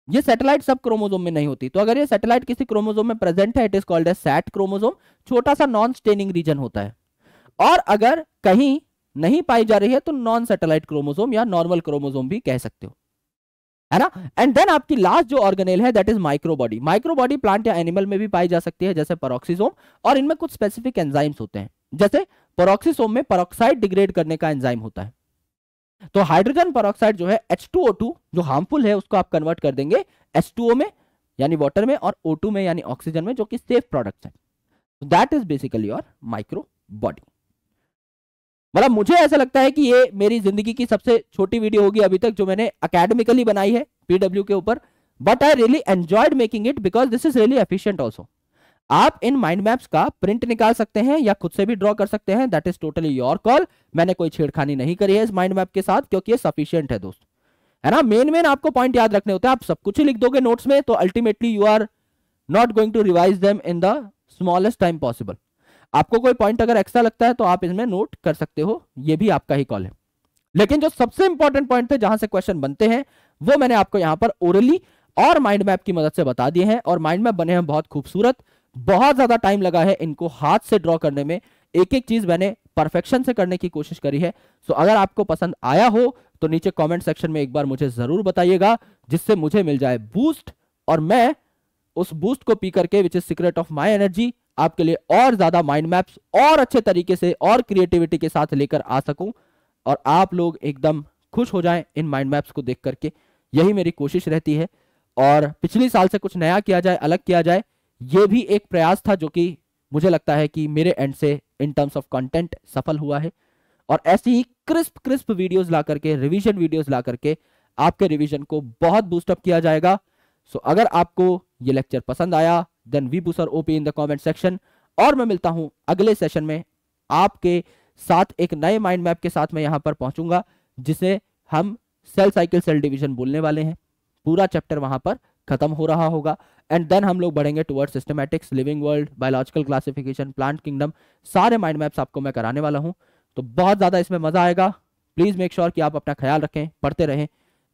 ये सैटेलाइट सब क्रोमोसोम में नहीं होती। तो अगर ये सैटेलाइट किसी क्रोमोसोम में प्रेजेंट है it is called as SAT chromosome छोटा सा नॉन स्टेनिंग रीजन होता है। और अगर कहीं नहीं पाई जा रही है तो नॉन सैटेलाइट क्रोमोसोम या नॉर्मल क्रोमोसोम भी कह सकते हो। है ना? एंड देन आपकी लास्ट जो ऑर्गेनेल है that is microbody microbody plant या एनिमल में भी पाई जा सकती है, जैसे परोक्सीसोम और इनमें कुछ स्पेसिफिक एंजाइम्स होते हैं। जैसे परोक्सीसोम में परोक्साइड डिग्रेड करने का एंजाइम होता है। तो हाइड्रोजन परोक्साइड जो है H2O2 जो हार्मफुल है, उसको आप कन्वर्ट कर देंगे H2O में, यानी वाटर में, और O2 में, यानी ऑक्सीजन में, जो कि सेफ़ प्रोडक्ट्स हैं। That is basically your micro body मतलब मुझे ऐसा लगता है कि ये मेरी ज़िंदगी की सबसे छोटी वीडियो होगी अभी तक जो मैंने अकेडमिकली बनाई है पीडब्ल्यू के ऊपर but I really enjoyed making it because this is really efficient also आप इन माइंड मैप्स का प्रिंट निकाल सकते हैं या खुद से भी ड्रॉ कर सकते हैं that is totally your call मैंने कोई छेड़खानी नहीं करी है इस माइंड मैप के साथ क्योंकि ये सफिशियंट है दोस्त। है ना? मेन मेन आपको पॉइंट याद रखने होते हैं। आप सब कुछ ही लिख दोगे नोट्स में तो ultimately you are not going to revise them in the smallest time possible आपको कोई पॉइंट अगर एक्स्ट्रा लगता है तो आप इसमें नोट कर सकते हो, ये भी आपका ही कॉल है। लेकिन जो सबसे इंपॉर्टेंट पॉइंट थे जहाँ से क्वेश्चन बनते हैं, वो मैंने आपको यहाँ पर ओरली और माइंड मैप की मदद से बता दिए हैं और माइंड मैप बने हैं बहुत खूबसूरत। बहुत ज़्यादा टाइम लगा है इनको हाथ से ड्रॉ करने में। एक एक चीज़ मैंने परफेक्शन से करने की कोशिश करी है। सो अगर आपको पसंद आया हो तो नीचे कमेंट सेक्शन में एक बार मुझे ज़रूर बताइएगा, जिससे मुझे मिल जाए बूस्ट और मैं उस बूस्ट को पी करके which is secret of my energy आपके लिए और ज़्यादा माइंड मैप्स और अच्छे तरीके से, और क्रिएटिविटी के साथ लेकर आ सकूँ। और आप लोग एकदम खुश हो जाएँ इन माइंड मैप्स को देख करके। यही मेरी कोशिश रहती है। और पिछले साल से कुछ नया किया जाए, अलग किया जाए, ये भी एक प्रयास था जो कि मुझे लगता है कि मेरे एंड से इन टर्म्स ऑफ़ कंटेंट सफल हुआ है। और ऐसी ही क्रिस्प क्रिस्प वीडियोस ला करके रिवीजन वीडियोस ला करके आपके रिवीजन को बहुत बूस्टअप किया जाएगा। सो अगर आपको ये लेक्चर पसंद आया then we boost up in the comment section और मैं मिलता हूँ अगले सेशन में आपके साथ एक नए माइंड मैप के साथ मैं यहाँ पर पहुंचूँगा, जिसे हम सेल साइकिल सेल डिवीज़न बोलने वाले हैं। पूरा चैप्टर वहाँ पर खत्म हो रहा होगा। एंड देन हम लोग बढ़ेंगे toward systematics living world biological classification plant kingdom सारे माइंड मैप्स आपको मैं कराने वाला हूँ। तो बहुत ज़्यादा इसमें मज़ा आएगा। प्लीज़ मेक श्योर कि आप अपना ख्याल रखें, पढ़ते रहें।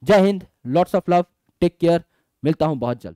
जय Hind lots of love take care मिलता हूँ बहुत जल्द।